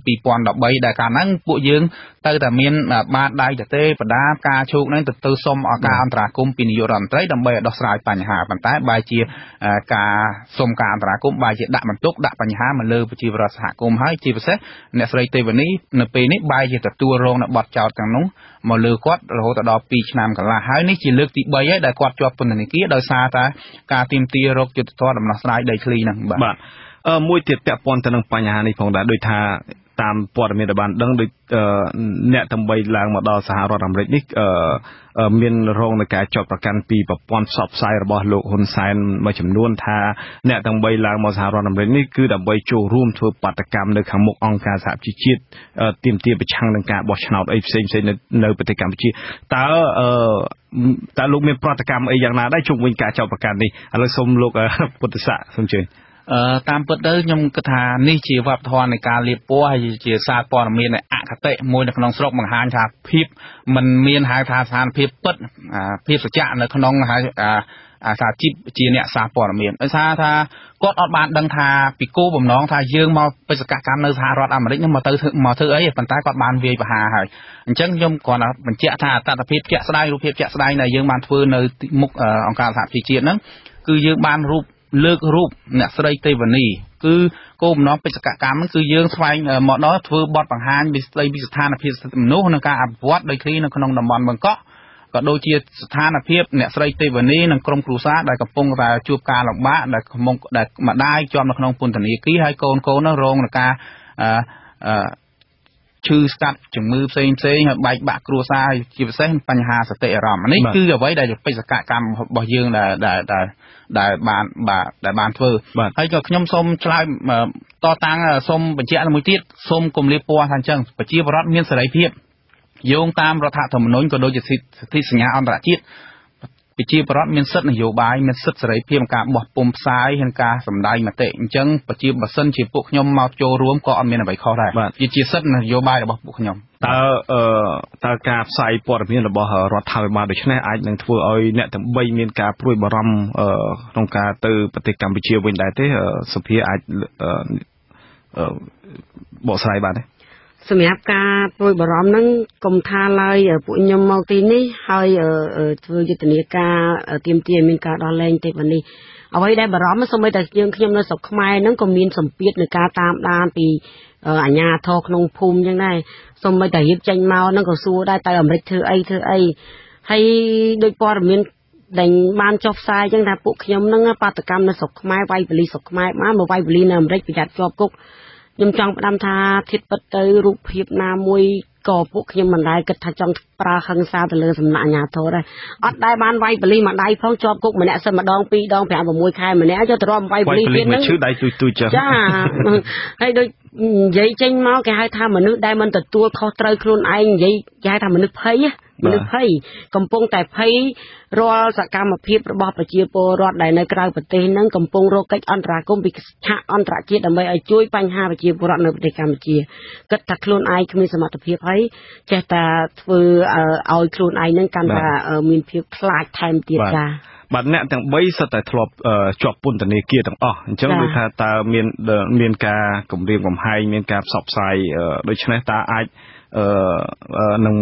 2013ដែលកាលហ្នឹងពួកយើងទៅតែមានបាតដៃទទេបដាការជោគហ្នឹងទៅទៅសុំអការអន្តរាគមពីនាយករដ្ឋមន្ត្រីដើម្បីឲ្យដោះស្រាយបញ្ហាប៉ុន្តែបែរជាការសុំការអន្តរាគមបែរជាដាក់បន្ទុកដាក់បញ្ហាមកលើប្រជាពលរដ្ឋសហគមន៍ហើយជាពិសេសអ្នកស្រីទេវនីនៅពេលនេះបែរជាទទួលរងនៅបទចោទទាំងនោះមកលើគាត់រហូតដល់2ឆ្នាំកន្លះហើយនេះជាលើកទី3ហើយដែលគាត់ជាប់ពន្ធនាគារដោយសារតែការទីមទារោគយុទ្ធធរដំណោះស្រាយដីធ្លីហ្នឹងបាទមួយទៀតពាក់ព័ន្ធទៅនឹងបញ្ហានេះផងដែរដូចថា តាមព័ត៌មានដែលបានដឹងដូចអ្នកតំបីឡើងមកដល់សហរដ្ឋអាមេរិកនេះមានរងនឹងការចោទប្រកាន់ពីប្រព័ន្ធផ្សព្វផ្សាយរបស់លោកហ៊ុនសែនមួយចំនួនថាអ្នកទាំងបីឡើងមកសហរដ្ឋអាមេរិកនេះគឺដើម្បីចូលរួមធ្វើបាតកម្មនៅខាងមុខអង្គការសហជីវជាតិទាមទារប្រឆាំងនឹងការបោះឆ្នោតអីផ្សេងផ្សេងនៅប្រទេសកម្ពុជាតើតើលោកមានប្រតិកម្មអីយ៉ាងណាដែរជុំវិញការចោទប្រកាន់នេះឥឡូវសូមលោកពុទ្ធស័កសូមជឿ អឺតាមពិតទៅខ្ញុំគិតថានេះជាវប្បធម៌នៃការលាបពណ៌ហើយជាសារព័ត៌មាននៃអគតិមួយនៅក្នុងស្រុកបង្ហាញថាភាពมันមានហៅថាស្ថានភាពពិតភាពសច្ចៈនៅក្នុងហៅអាសាជីពជាអ្នកសារព័ត៌មានដោយសារថាគាត់អត់បានដឹងថាពីគោបំណងថាយើងមកបេសកកម្មនៅសហរដ្ឋអាមេរិកនឹងមកទៅមកធ្វើអីប៉ុន្តែគាត់បានវាយប្រហារហើយអញ្ចឹងខ្ញុំគ្រាន់តែបញ្ជាក់ថាតតិភាពជាក់ស្ដែងរូបភាពជាក់ស្ដែងដែលយើងបានធ្វើនៅមុខអង្គការសហជីវជាតិហ្នឹងគឺយើងបានរូប លើករូបអ្នកស្រីទេវនីគឺគោលបំណងបេសកកម្មគឺយើងស្វែងមកដល់ធ្វើបទបង្ហាញពីស្ដីពីស្ថានភាពសិទ្ធិមនុស្សនិងការអភិវឌ្ឍដោយគ្រានៅក្នុងតំបន់បឹងកក់ក៏ដូចជាស្ថានភាពអ្នកស្រីទេវនីនិងក្រុមគ្រួសារដែលកំពុងតែជួបការលំបាកដែលកំពុងដែលម្ដាយជាប់នៅក្នុងពន្ធនាគារហើយកូនកូននោះរងនឹងការអឺ ឈឺស្កាត់ជំងឺផ្សេងផ្សេងហើយបែកបាក់គ្រួសារជាពិសេសបញ្ហាសតិអារម្មណ៍នេះគឺអ្វីដែលជាបេសកកម្មរបស់យើងដែលដែលដែលដែលបានបាទដែលបានធ្វើហើយក៏ខ្ញុំសូមឆ្លើយតតាំងសូមបញ្ជាក់មួយទៀតសូមគម្រាបពណ៌ថាអញ្ចឹងប្រជាពលរដ្ឋមានសេរីភាពយោងតាមរដ្ឋធម្មនុញ្ញក៏ដូចជាសិទ្ធិសញ្ញាអន្តរជាតិ ប្រជាពលរដ្ឋមានសិទ្ធិនយោបាយមានសិទ្ធិសេរីភាពក្នុងការបោះពុម្ពផ្សាយនិងការសម្ដែងមតិអញ្ចឹងប្រជាបើសិនជាពួកខ្ញុំមកចូលរួមក៏អត់មានអ្វីខុសដែរវាជាសិទ្ធិនយោបាយរបស់ពួកខ្ញុំតើអឺតើការផ្សាយព័ត៌មានរបស់រដ្ឋាភិបាលដូច្នេះអាចនឹងធ្វើឲ្យអ្នកទាំង3មានការព្រួយបារម្ភក្នុងការទៅប្រទេសកម្ពុជាវិញដែរទេសភាអាចបកស្រាយបានទេ សម្រាប់ការព្រួយបារម្ភហ្នឹងកុំថាឡើយពួកខ្ញុំមកទីនេះហើយធ្វើយុទ្ធនាការទៀមទាមានការដោះលែងទេវនេះអ្វីដែលបារម្ភសូម្បីតែយើងខ្ញុំនៅស្រុកខ្មែរហ្នឹងក៏មានសម្ពាធនៃការតាមដានពីអាជ្ញាធរក្នុងភូមិអញ្ចឹងដែរសូម្បីតែរៀបចេញមកហ្នឹងក៏សួរដែរតែអាមេរិកធ្វើអីធ្វើអីហើយដោយព័ត៌មានដែលបានចុះផ្សាយអញ្ចឹងថាពួកខ្ញុំហ្នឹងបាតកម្មនៅស្រុកខ្មែរវាយបលីស្រុកខ្មែរបានមកវាយបលីនៅអាមេរិកប្រយ័ត្នជាប់គុក ខ្ញុំចង់ផ្ដាំថាធិតពិតទៅរូបភាពណាមួយក៏ពួកខ្ញុំមិនដែលគិតថាចង់ប្រើហិង្សាទៅលើសំណាក់អាជ្ញាធរដែរអត់ដែលបានវាយបលីមួយដៃផងជាប់គុកម្នាក់សិនម្ដងពីរដង5 6ខែម្នាក់យកទៅរាប់វាយបលីទៀតហ្នឹងឈឺដៃទួយទួយចាចាហើយដូចនិយាយចេញមកគេហៅថាមនុស្សដែលមិនទទួលខុសត្រូវខ្លួនឯងនិយាយគេហៅថាមនុស្សភ័យមនុស្សភ័យកំពុងតែភ័យរាល់សកម្មភាពរបស់ប្រជាពលរដ្ឋដែលនៅក្រៅប្រទេសនឹងកំពុងរកកិច្ចអន្តរាគមន៍ពីឆាកអន្តរជាតិដើម្បីឲ្យជួយបញ្ហាប្រជាពលរដ្ឋនៅប្រទេសកម្ពុជាគិតថាខ្លួនឯងគ្មានសមត្ថភាពហើយចេះតែធ្វើឲ្យខ្លួនឯងនឹងកាន់តែមានភាពខ្លាចថែមទៀតចា៎បាទអ្នកទាំង3សិតតែធ្លាប់ជាប់ពន្ធនាគារទាំងអស់អញ្ចឹងគឺថាតើមានមានការគម្រាមកំហែងមានការផ្សព្វផ្សាយដូច្នេះតើអាចនឹង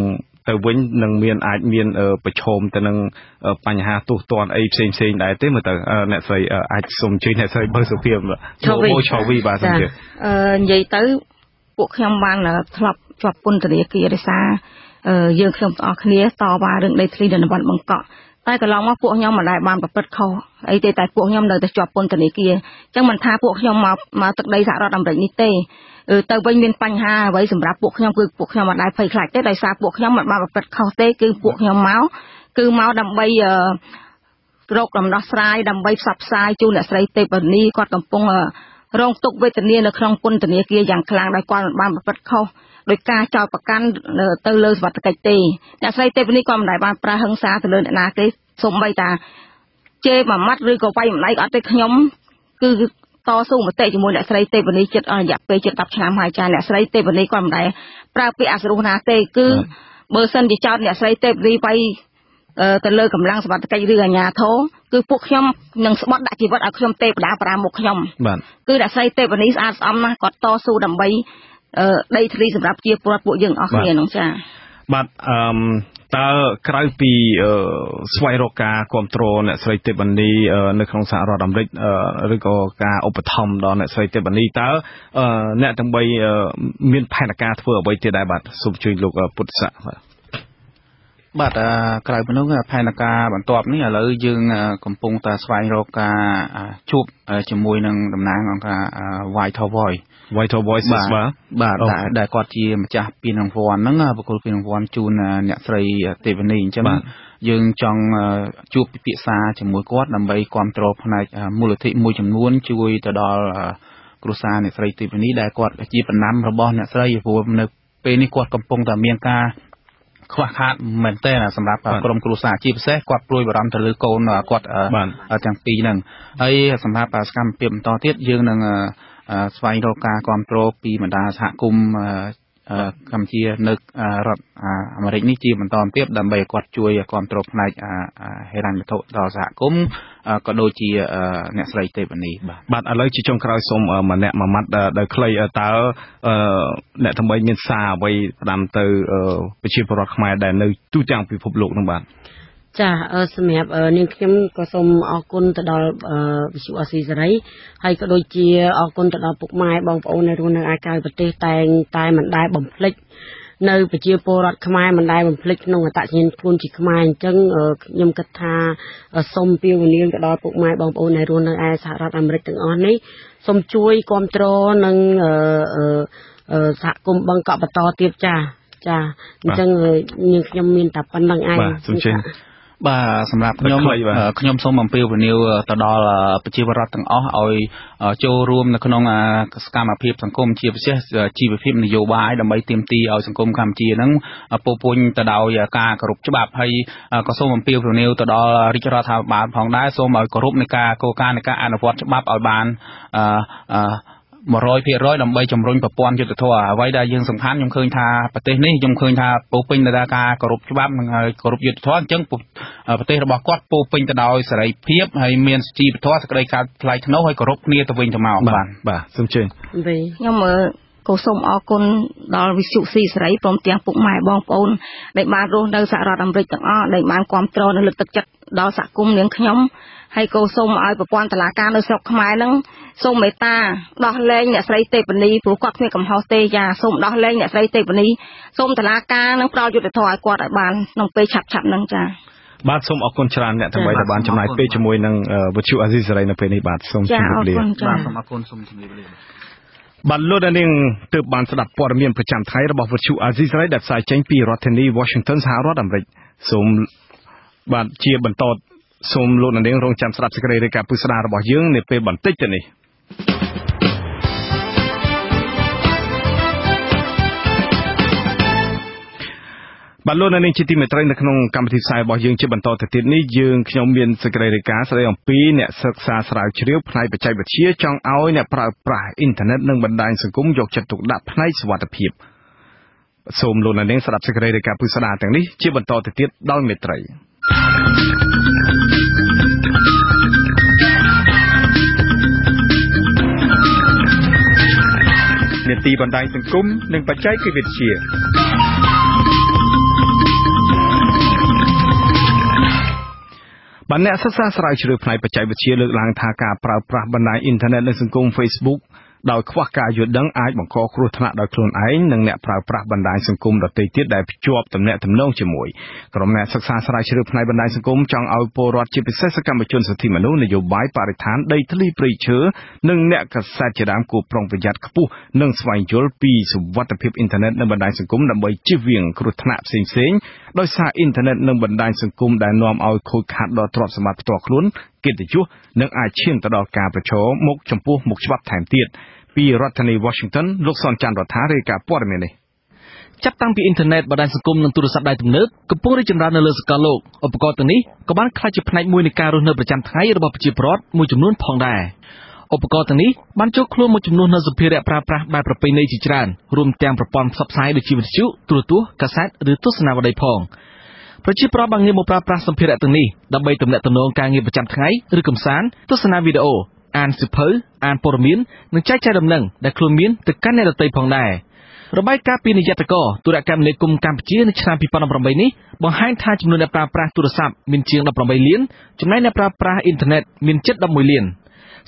ទៅវិញនឹងមានអាចមានប្រឈមទៅនឹងបញ្ហាទូទាត់អីផ្សេងផ្សេងដែរទេមើលទៅអ្នកស្រីអាចសូមជួយអ្នកស្រីបើសុភាពចូលឆវីបាទសូមជឿអឺនិយាយទៅពួកខ្ញុំបានធ្លាប់ជាប់ពន្ធនាគាររិសាយើងខ្ញុំទាំងអស់គ្នាតវ៉ារឿងដីធ្លីនៅតំបន់បង្កក់តែកន្លងមកពួកខ្ញុំមិនដែលបានប្រព្រឹត្តខុសអីទេតែពួកខ្ញុំនៅតែជាប់ពន្ធនាគារអញ្ចឹងមិនថាពួកខ្ញុំមកមកទឹកដីសហរដ្ឋអាមេរិកនេះទេ ទៅវិញមានបញ្ហាអ្វីសម្រាប់ពួកខ្ញុំគឺពួកខ្ញុំមិនដែលភ័យខ្លាចទេដោយសារពួកខ្ញុំមិនបានប្រព្រឹត្តខុសទេគឺពួកខ្ញុំមកគឺមកដើម្បីរកដំណោះស្រាយដើម្បីផ្សព្វផ្សាយជូនអ្នកស្រីទេពនីគាត់កំពុងរងទុក្ខវេទនានៅក្នុងពន្ធនាគារយ៉ាងខ្លាំងដោយគាត់មិនបានប្រព្រឹត្តខុសដោយការចោទប្រកាន់ទៅលើសវត្ថកិច្ចទេអ្នកស្រីទេពនីគាត់មិនដែលបានប្រើហិង្សាទៅលើអ្នកណាទេសូម្បីតាជេរមួយម៉ាត់ឬក៏វាយម្ដាយអត់ទេខ្ញុំគឺ តស៊ូមតិជាមួយអ្នកស្រីទេវនីចិត្តអស់រយៈពេលជិត10ឆ្នាំហើយចាអ្នកស្រីទេវនីគាត់មិនដែលប្រើពាក្យអសរុះណាទេគឺបើសិនជាចោតអ្នកស្រីទេវនីវាយទៅលើកម្លាំងសមត្ថកិច្ចឬអាជ្ញាធរគឺពួកខ្ញុំនឹងស្បត់ដាក់ជីវិតឲ្យខ្ញុំទេវតាប្រាមុខខ្ញុំបាទគឺអ្នកស្រីទេវនីស្អាតស្អំណាស់គាត់តស៊ូដើម្បីដីធ្លីសម្រាប់ជាពលរដ្ឋពួកយើងអស់គ្នានោះចាបាទអឺ តើក្រៅពីស្វែងរកការគ្រប់គ្រងអ្នកស្រីទេពនីនៅក្នុងសហរដ្ឋអាមេរិកឬក៏ការឧបត្ថម្ភដល់អ្នកស្រីទេពនីតើអ្នកទាំង3មានផែនការធ្វើអ្វីទៀតដែរបាទសូមជួយលោកពុទ្ធស័ក្តិបាទបាទក្រៅពីនោះផែនការបន្ទាប់នេះឥឡូវយើងកំពុងតែស្វែងរកការជួបជាមួយនឹងតំណាងអង្គការ White Voice Vital Voices បាទបាទដែលគាត់ជាម្ចាស់ពានរង្វាន់ហ្នឹងបកគលពានរង្វាន់ជូនអ្នកស្រីទេវនីអញ្ចឹងយើងចង់ជួបពិភាក្សាជាមួយគាត់ដើម្បីគ្រប់គ្រងផ្នែកមូលនិធិមួយចំនួន ជួយទៅដល់គ្រួសារអ្នកស្រីទេវនីដែលគាត់ជាបណ្ណាំរបស់អ្នកស្រីព្រោះនៅពេលនេះគាត់កំពុងតែមានការខ្វះខាតមែនទែនសម្រាប់ក្រុមគ្រួសារជាពិសេសគាត់ព្រួយបារម្ភទៅលើកូនគាត់ទាំងពីរហ្នឹងហើយសម្រាប់សកម្មភាពបន្តទៀតយើងនឹង ស្វែងរកការគ្រប់គ្រងពីបណ្ដាសហគមន៍កម្ពុជានៅរដ្ឋអាមេរិកនេះជាបន្តទៀតដើម្បីឲ្យគាត់ជួយគ្រប់គ្រងផ្នែកហិរញ្ញវត្ថុដល់សហគមន៍ក៏ដូចជាអ្នកស្រីទេវនីបាទបាទឥឡូវជាចុងក្រោយសូមម្នាក់មួយម៉ាត់ដោយខ្លីតើអ្នកថ្មីមានសារអ្វីផ្ដាំទៅប្រជាពលរដ្ឋខ្មែរដែលនៅទូទាំងពិភពលោកនោះបាទ ចាសម្រាប់នាងខ្ញុំក៏សូមអរគុណទៅដល់វិសុអស៊ីសេរីហើយក៏ដូចជាអរគុណទៅដល់ពុកម៉ែបងប្អូននៅរស់នៅឯក្រៅប្រទេសតែងតែមិនដែលបំភ្លេចនៅប្រជាពលរដ្ឋខ្មែរមិនដែលបំភ្លេចក្នុងអត្តសញ្ញាណខ្លួនជាខ្មែរអញ្ចឹងខ្ញុំគិតថាសូមពៀវនាងទៅដល់ពុកម៉ែបងប្អូនដែលរស់នៅឯសហរដ្ឋអាមេរិកទាំងអស់នេះសូមជួយគ្រប់គ្រងនិងសហគមន៍បឹងកក់បន្តទៀតចាចាអញ្ចឹងនាងខ្ញុំមានតែប៉ុណ្្នឹងឯងបាទសូមជឿ បាទសម្រាប់ខ្ញុំខ្ញុំសូមអំពាវនាវទៅដល់ប្រជាពលរដ្ឋទាំងអស់ឲ្យចូលរួមនៅក្នុងសកម្មភាពសង្គមជាពិសេសជីវភាពនយោបាយដើម្បីទាមទារឲ្យសង្គមកម្ពុជាហ្នឹងពោពេញទៅដោយការគោរពច្បាប់ហើយក៏សូមអំពាវនាវទៅដល់រាជរដ្ឋាភិបាលផងដែរសូមឲ្យគោរពនៃការគោលការណ៍នៃការអនុវត្តច្បាប់ឲ្យបានអឺ 100%ដើម្បីជំរុញប្រព័ន្ធយុត្តិធម៌អ្វីដែលយើងសំខាន់ខ្ញុំឃើញថាប្រទេសនេះខ្ញុំឃើញថាពោពេញទៅដោយការគោរពច្បាប់និងគោរពយុត្តិធម៌អញ្ចឹងប្រទេសរបស់គាត់ពោពេញទៅដោយសេរីភាពហើយមានជីវធម៌សេចក្តីការថ្លៃថ្នូរហើយគោរពគ្នាទៅវិញទៅមកបាទបាទសូមជឿខ្ញុំក៏សូមអរគុណដល់វិសុស៊ីសេរីព្រមទាំងពុកម៉ែបងប្អូនដែលបានរស់នៅសហរដ្ឋអាមេរិកទាំងអស់ដែលបានគ្រប់គ្រងនិងលើកទឹកចិត្តដល់សហគមន៍នាងខ្ញុំ ហើយក៏សូមឲ្យប្រព័ន្ធតុលាការនៅស្រុកខ្មែរនឹងសូមមេត្តាដោះលែងអ្នកស្រីទេពនីព្រោះគាត់គ្មានកំហុសទេចាសូមដោះលែងអ្នកស្រីទេពនីសូមតុលាការនឹងផ្ដល់យុត្តិធម៌ឲ្យគាត់ឲ្យបានក្នុងពេលឆាប់ឆាប់ហ្នឹងចាបាទសូមអរគុណច្រើនអ្នកទាំងបីដែលបានចំណាយពេលជាមួយនឹងវិទ្យុអាស៊ីសេរីនៅពេលនេះបាទសូមជម្រាបលាបាទសូមអរគុណសូមជម្រាបលាបាទលោកនាងទើបបានស្ដាប់ព័ត៌មានប្រចាំថ្ងៃរបស់វិទ្យុអាស៊ីសេរីដែលផ្សាយចេញពីរដ្ឋធានី Washington សហរដ្ឋអាមេរិកសូមបាទជាបន្ត សូមលោកនាងរងចាំស្ដាប់សេចក្តីរាយការណ៍ពុស្ដារបស់យើងនាពេលបន្តិចទៅនេះបាទលោកនាងជាទីមេត្រីនៅក្នុងកម្មវិធីផ្សាយរបស់យើងជាបន្តទៅទៀតនេះយើងខ្ញុំមានសេចក្តីរាយការណ៍ស្តីអំពីអ្នកសិក្សាស្រាវជ្រាវផ្នែកបច្ចេកវិទ្យាចង់ឲ្យអ្នកប្រើប្រាស់អ៊ីនធឺណិតនិងបណ្ដាញសង្គមយកចិត្តទុកដាក់ផ្នែកសុវត្ថិភាពសូមលោកនាងស្ដាប់សេចក្តីរាយការណ៍ពុស្ដាទាំងនេះជាបន្តទៅទៀតដោយមេត្រី នេតិបណ្ដាញសង្គមនិងបច្ចេកវិទ្យាបានអ្នកសិក្សាស្រាវជ្រាវផ្នែកបច្ចេកវិទ្យាលើកឡើងថាការប្រើប្រាស់បណ្ដាញអ៊ីនធឺណិតនិងសង្គម Facebook ដោយខ្វះការយល់ដឹងអាចបង្កគ្រោះថ្នាក់ដោយខ្លួនឯងនិងអ្នកប្រើប្រាស់បណ្ដាញសង្គមដទៃទៀតដែលភ្ជាប់ទំនាក់ទំនងជាមួយក្រុមអ្នកសិក្សាស្រាវជ្រាវផ្នែកបណ្ដាញសង្គមចង់ឲ្យពលរដ្ឋជាពិសេសសកម្មជនសិទ្ធិមនុស្សនយោបាយបរិស្ថានដីធ្លីព្រៃឈើនិងអ្នកកសែតជាដើមគួរប្រុងប្រយ័ត្នខ្ពស់និងស្វែងយល់ពីសុវត្ថិភាពអ៊ីនធឺណិតនិងបណ្ដាញសង្គមដើម្បីជៀសវាងគ្រោះថ្នាក់ផ្សេងៗដោយសារអ៊ីនធឺណិតនិងបណ្ដាញសង្គមដែលនាំឲ្យខូចខាតដល់ទ្រព្យសម្បត្តិផ្ទាល់ខ្លួន កិត្តិយសនិងអាចឈានទៅដល់ការប្រឈមមុខចំពោះមុខច្បាប់ថែមទៀតពីរដ្ឋធានី Washington លោកសនច័ន្ទរដ្ឋារាយការណ៍ព័ត៌មាននេះចាប់តាំងពីអ៊ីនធឺណិតបណ្ដាញសង្គមនិងទូរស័ព្ទដៃទំនើបកំពុងរីកចម្រើននៅលើសកលលោកឧបករណ៍ទាំងនេះក៏បានក្លាយជាផ្នែកមួយនៃការរស់នៅប្រចាំថ្ងៃរបស់ប្រជាពលរដ្ឋមួយចំនួនផងដែរឧបករណ៍ទាំងនេះបានចូលខ្លួនមួយចំនួននៅសម្ភារៈប្រើប្រាស់បែបប្រពៃណីជាច្រើនរួមទាំងប្រព័ន្ធផ្សព្វផ្សាយដូចជាវិទ្យុទូរទស្សន៍កាសែតឬទស្សនាវដ្តីផង ប្រជាប្រដ្ឋបានងាកមកប្រើប្រាស់សម្ភារៈទាំងនេះដើម្បីទំនាក់ទំនងការងារប្រចាំថ្ងៃឬកម្សាន្តទស្សនាវីដេអូអានសិភៅអានព័ត៌មាននិងចែកចាយដំណឹងដែលខ្លួនមានទៅកាន់អ្នកដទៃផងដែររបាយការណ៍ពីនាយកតកទូរគមនាគមន៍កម្ពុជានៅឆ្នាំ2018នេះបង្ហាញថាចំនួនអ្នកប្រើប្រាស់ទូរស័ព្ទមានជាង18លានចំណែកអ្នកប្រើប្រាស់អ៊ីនធឺណិតមានជិត11លាន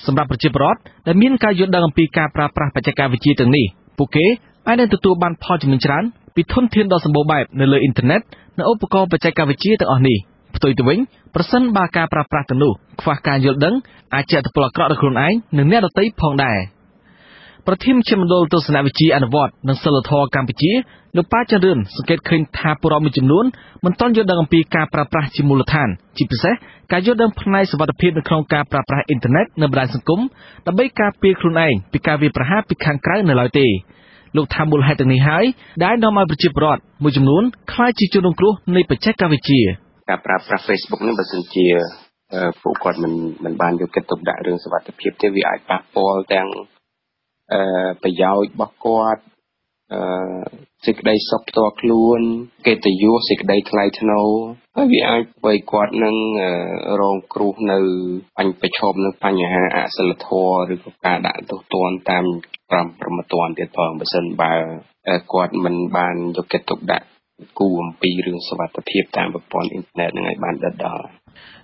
សម្រាប់ប្រជាពលរដ្ឋដែលមានការយល់ដឹងអំពីការប្រើប្រាស់បច្ចេកវិទ្យាទាំងនេះពួកគេអាចនឹងទទួលបានផលចំណេញច្រើន ពីធនធានដ៏សម្បូរបែបនៅលើអ៊ីនធឺណិតនិងឧបករណ៍បច្ចេកវិទ្យាទាំងអស់នេះផ្ទុយទៅវិញប្រសិនបើការប្រើប្រាស់ទាំងនោះខ្វះការយល់ដឹងអាចជះឥទ្ធិពលអាក្រក់ដល់ខ្លួនឯងនិងអ្នកដទៃផងដែរប្រធានមជ្ឈមណ្ឌលទស្សនវិជ្ជាអនុវត្តនិងសិលធម៌កម្ពុជាលោកប៉ាចរឿនសង្កេតឃើញថាពលរដ្ឋមួយចំនួនមិនទាន់យល់ដឹងអំពីការប្រើប្រាស់ជាមូលដ្ឋានជាពិសេសការយល់ដឹងផ្នែកសុវត្ថិភាពនៅក្នុងការប្រើប្រាស់អ៊ីនធឺណិតនិងបណ្ដាញសង្គមដើម្បីការពារខ្លួនឯងពីការវាយប្រហារពីខាងក្រៅនៅឡើយទេ លោកថាមូលហេតុទាំងនេះហើយដែលនាំឲ្យប្រជាពលរដ្ឋមួយចំនួនខ្លាចជាជនរងគ្រោះនៃបច្ចេកវិទ្យាការប្រើប្រាស់ Facebook នេះបើសិនជាពួកគាត់មិនមិនបានយកចិត្តទុកដាក់រឿងសុវត្ថិភាពទេវាអាចប៉ះពាល់ទាំងអឺប្រយោជន៍របស់គាត់អឺសេចក្តីសុខផ្ទាល់ខ្លួនកិត្តិយសសេចក្តីថ្លៃថ្នូរ ហើយវាអាចធ្វើឲ្យគាត់នឹងរងគ្រោះនៅបញ្ហាប្រឈមនឹងបញ្ហាអសិលធម៌ឬក៏ការដាក់ទោសទណ្ឌតាមក្រមប្រមទណ្ឌទៀតផងបើសិនបើគាត់មិនបានយកចិត្តទុកដាក់គូអំពីរឿងសុវត្ថិភាពតាមប្រព័ន្ធអ៊ីនធឺណិតនឹងឲ្យបានដិតដល់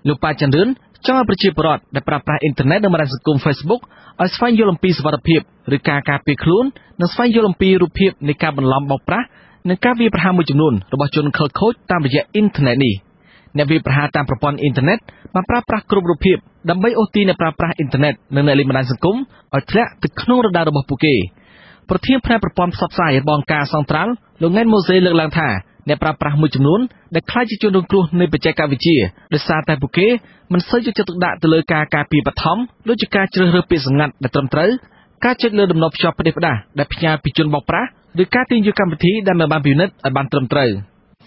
លោកប៉ាចន្ទរឿនចង់ឲ្យប្រជាពលរដ្ឋដែលប្រើប្រាស់អ៊ីនធឺណិតនិងបណ្ដាញសង្គម Facebook ឲ្យស្វែងយល់អំពីសុវត្ថិភាពឬការការពារខ្លួននិងស្វែងយល់អំពីរូបភាពនៃការបន្លំបោកប្រាស់ នឹងការវាយប្រហារមួយចំនួនរបស់ជនខិលខូចតាមរយៈអ៊ីនធឺណិតនេះអ្នកវាយប្រហារតាមប្រព័ន្ធអ៊ីនធឺណិតបានប្រើប្រាស់គ្រប់រូបភាពដើម្បីអូសទាញអ្នកប្រើប្រាស់អ៊ីនធឺណិតនិងអ្នកលេងបណ្ដាញសង្គមឲ្យធ្លាក់ទៅក្នុងរដាររបស់ពួកគេប្រធានផ្នែកប្រព័ន្ធផ្សព្វផ្សាយរបស់អង្គការសង្ត្រាល់លោកង៉ែនម៉ូសេលើកឡើងថាអ្នកប្រើប្រាស់មួយចំនួនដែលខ្លាចជាជនរងគ្រោះនៃបច្ចេកវិទ្យាដោយសារតែពួកគេមិនសូវយកចិត្តទុកដាក់ទៅលើការការពារបឋមដូចជាការជ្រើសរើសពាក្យសម្ងាត់ដែលត្រឹមត្រូវការចុចលើដំណភ្ជាប់ផ្ដេសផ្ដាសដែលផ្ញើពីជនបោកប្រាស់ ឬការទាញយកកម្មវិធីដែលមិនបានពិនិត្យឲ្យបានត្រឹមត្រូវ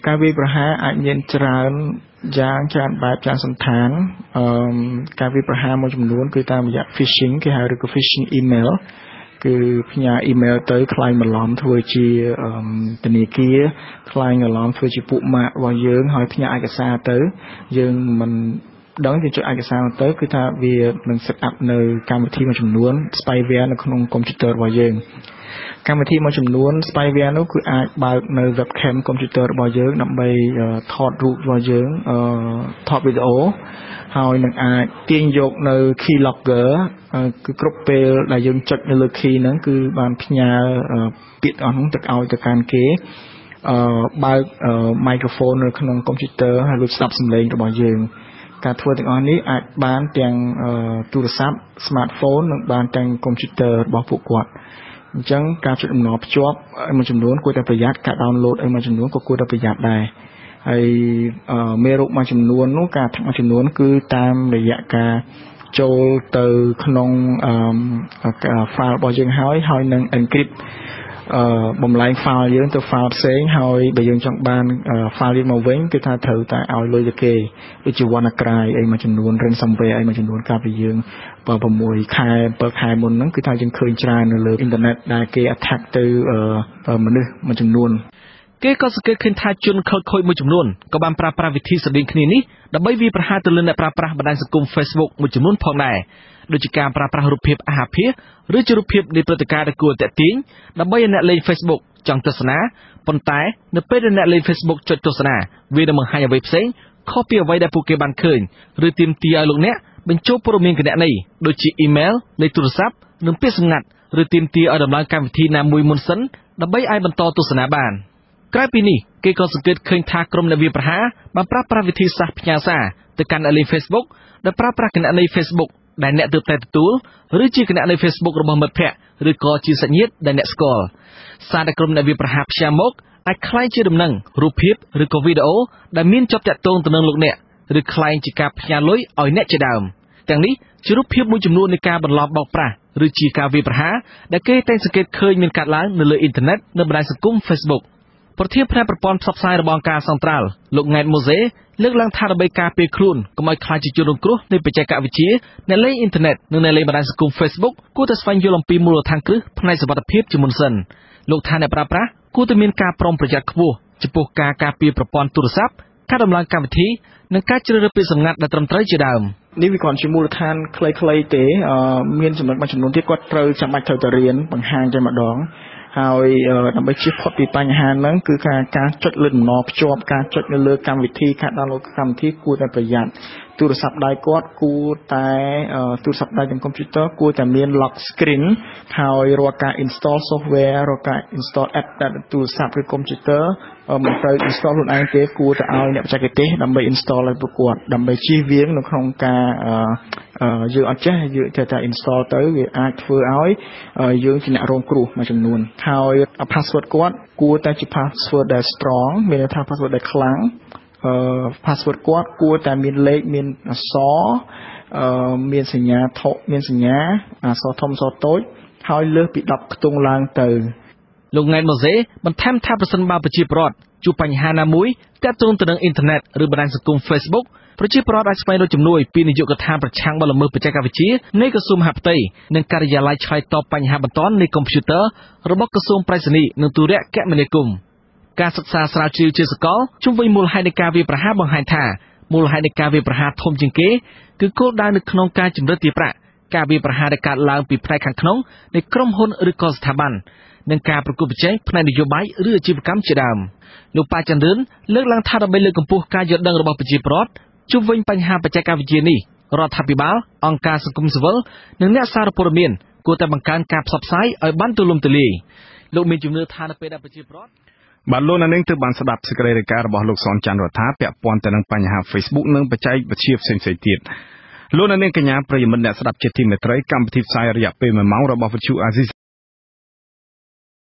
ការវាយប្រហារអាចមានច្រើនយ៉ាងច្រើនបែបច្រើនសន្តានអឺការវាយប្រហារមួយចំនួនគឺតាមរយៈ phishing គេហៅឬក៏ phishing email គឺផ្ញើអ៊ីមែលទៅខ្លាញ់បន្លំធ្វើជាធនាគារខ្លាញ់បន្លំធ្វើជាពួកម៉ាករបស់យើងហើយផ្ញើឯកសារទៅ យើងមិនដឹងយើងចុចឯកសារទៅគឺថាវានឹង set up នៅកម្មវិធីមួយចំនួន spyware នៅក្នុងកុំព្យូទ័ររបស់យើង កម្មវិធីមួយចំនួន spyware នោះគឺអាចបើកនៅ webcam កុំព្យូទ័ររបស់យើង ដើម្បីថតរូបរបស់យើងថតវីដេអូហើយនឹងអាចទាញយកនៅ key logger គឺគ្រប់ពេលដែលយើងចុចនៅលើ key ហ្នឹងគឺបានផ្ញើពាក្យអស់ហ្នឹងទៅឲ្យទៅកាន់គេអឺបើក microphone នៅក្នុងកុំព្យូទ័រហើយលួចស្ដាប់សំឡេងរបស់យើងការធ្វើទាំងអស់នេះអាចបានទាំងទូរស័ព្ទ smartphone និងបានទាំងកុំព្យូទ័ររបស់ពួកគាត់ អញ្ចឹងការចុចដំណភ្ជាប់មួយចំនួនគួរតែប្រយ័ត្នការ download អីមួយចំនួនក៏គួរតែប្រយ័ត្នដែរហើយមេរោគមួយចំនួននោះការថាក់មួយចំនួន គឺតាមរយៈការចូលទៅក្នុងអឺ file របស់យើងហើយហើយនឹង encrypt អឺ បំលែង file យើងទៅ file ផ្សេងហើយបើយើងចង់បាន file យើងមកវិញគឺថាត្រូវតែឲ្យលុយទៅគេដូចជា WannaCry អីមួយចំនួន ransomware អីមួយចំនួនកាលពីយើង6ខែ7ខែមុនហ្នឹងគឺថាយើងឃើញច្រើននៅលើអ៊ីនធឺណិតដែលគេ attack ទៅមនុស្សមួយចំនួនគេក៏សង្កេតឃើញថាជនខិលខូចមួយចំនួនក៏បានប្រើប្រាស់វិធីស្រដៀងគ្នានេះដើម្បីវាយប្រហារទៅលើអ្នកប្រើប្រាស់បណ្ដាញសង្គម Facebook មួយចំនួនផងដែរ ដូចជាការប្រើប្រាស់រូបភាពអាហារភាសឬជារូបភាពនៃព្រឹត្តិការណ៍ដែលគួរតាក់ទាញដើម្បីឲ្យអ្នកលេង Facebook ចង់ទស្សនាប៉ុន្តែនៅពេលដែលអ្នកលេង Facebook ចុចទស្សនាវានឹងបង្ហាញអ្វីផ្សេងខុសពីអ្វីដែលពួកគេបានឃើញឬទាមទារឲ្យលោកអ្នកបញ្ចូលព័ត៌មានគណនីដូចជាអ៊ីមែលលេខទូរស័ព្ទនិងពាក្យសម្ងាត់ឬទាមទារឲ្យដំឡើងកម្មវិធីណាមួយមុនសិនដើម្បីអាចបន្តទស្សនាបាន។ក្រៅពីនេះគេក៏សង្កេតឃើញថាក្រុមអ្នកវាយប្រហារបានប្រើប្រាស់វិធីសាស្ត្រផ្ញើសារទៅកាន់អ្នកលេង Facebook ដែលប្រើប្រាស់គណនី Facebook ដែលអ្នកទើបតែទទួលឬជាគណនី Facebook របស់មិត្តភ័ក្តិឬក៏ជាសាច់ញាតិដែលអ្នកស្គាល់សារដែលក្រុមអ្នកវាយប្រហារផ្សាយមកអាចคล้ายជាដំណឹងរូបភាពឬក៏វីដេអូដែលមានជាប់តាក់ទងទៅនឹងលោកអ្នកឬคล้ายជាការផ្ញើលុយឲ្យអ្នកជាដើមទាំងនេះជារូបភាពមួយចំនួននៃការបន្លំបោកប្រាស់ឬជាការវាយប្រហារដែលគេតែងសង្កេតឃើញមានកើតឡើងនៅលើអ៊ីនធឺណិតនៅបណ្ដាញសង្គម Facebook ប្រធានផ្នែកប្រព័ន្ធផ្សព្វផ្សាយរបស់អង្គការសង្ត្រាល់លោកង៉ែតម៉ូសេលើកឡើងថាដើម្បីការពារខ្លួនកុំឲ្យខ្លាចជាជនរងគ្រោះនៃបច្ចេកវិទ្យាអ្នកលេងអ៊ីនធឺណិតនិងអ្នកលេងបណ្ដាញសង្គម Facebook គួរតែស្វែងយល់អំពីមូលដ្ឋានគ្រឹះផ្នែកសុវត្ថិភាពជាមុនសិនលោកថាអ្នកប្រើប្រាស់គួរតែមានការប្រុងប្រយ័ត្នខ្ពស់ចំពោះការការពារប្រព័ន្ធទូរស័ព្ទការដំឡើងកម្មវិធីនិងការជ្រើសរើសពាក្យសម្ងាត់ដែលត្រឹមត្រូវជាដើមនេះវាគ្រាន់ជាមូលដ្ឋានខ្លីៗទេមានចំណុចមួយចំនួនទៀតគាត់ត្រូវចាំបាច់ត្រូវទៅរៀនបង្ហាញតែម្ដង ហើយដើម្បីជៀសផុតពីបញ្ហាហ្នឹងគឺការការចុចលើដំណភ្ជាប់ការចុចនៅលើកម្មវិធីការ download កម្មវិធីគួរតែប្រយ័ត្ន ទូរស័ព្ទដៃគាត់គួរតែទូរស័ព្ទដៃនិងកុំព្យូទ័រគួរតែមាន lock screen ហើយរាល់ការ install software រាល់ការ install app ដែលទូរស័ព្ទឬកុំព្យូទ័រមិនត្រូវ install ខ្លួនឯងទេគួរតែឲ្យអ្នកបច្ចេកទេសដើម្បី install ឲ្យពួកគាត់ដើម្បីជៀសវាងនៅក្នុងការយើងអត់ចេះយើងចេះតែ install ទៅវាអាចធ្វើឲ្យយើងជាអ្នករងគ្រោះមួយចំនួនហើយ password គាត់គួរតែជា password ដែល strong មានន័យថា password ដែលខ្លាំង អឺ password គាត់គួរតែមានលេខមានអក្សរអឺមានសញ្ញាថុមានសញ្ញាអក្សរធំអក្សរតូចហើយលើសពី10ខ្ទង់ឡើងទៅលោកង៉ែតម៉ូសេបន្ថែមថាប្រសិនបើប្រជាពលរដ្ឋជួបបញ្ហាណាមួយទាក់ទងទៅនឹងអ៊ីនធឺណិតឬបណ្ដាញសង្គម Facebook ប្រជាពលរដ្ឋអាចស្វែងរកជំនួយពីនាយកដ្ឋានប្រឆាំងបទល្មើសបច្ចេកវិទ្យានៃក្រសួងមហាផ្ទៃនិងការិយាល័យឆ្លើយតបបញ្ហាបន្ទាន់នៃកុំព្យូទ័ររបស់ក្រសួងប្រៃសណីនិងទូរគមនាគមន៍ ការសិក្សាស្រាវជ្រាវជាសកលជុំវិញមូលហេតុនៃការវាយប្រហារបង្ហាញថាមូលហេតុនៃការវាយប្រហារធំជាងគេគឺគោលដៅនៅក្នុងការជំរិតទារប្រាក់ការវាយប្រហារដែលកើតឡើងពីផ្នែកខាងក្នុងនៃក្រុមហ៊ុនឬក៏ស្ថាប័ននិងការប្រគល់ប្រជែងផ្នែកនយោបាយឬអាជីវកម្មជាដើមលោកប៉ាចន្ទឿនលើកឡើងថាដើម្បីលើកកម្ពស់ការយល់ដឹងរបស់ប្រជាពលរដ្ឋជុំវិញបញ្ហាបច្ចេកវិទ្យានេះរដ្ឋាភិបាលអង្គការសង្គមស៊ីវិលនិងអ្នកសារព័ត៌មានគួរតែបង្កើនការផ្សព្វផ្សាយឲ្យបានទូលំទូលាយលោកមានជំនឿថានៅពេលដែលប្រជាពលរដ្ឋ បាទលោកនាងទើបបានស្ដាប់សេចក្តីរាយការណ៍របស់លោកសនច័ន្ទរដ្ឋាពាក់ព័ន្ធទៅនឹងបញ្ហា Facebook និងបច្ចេកវិទ្យាផ្សេងៗទៀតលោកនាងកញ្ញាប្រិយមិត្តអ្នកស្ដាប់ជាទីមេត្រីកម្មវិធីផ្សាយរយៈពេល1ម៉ោងរបស់វិទ្យុអាស៊ី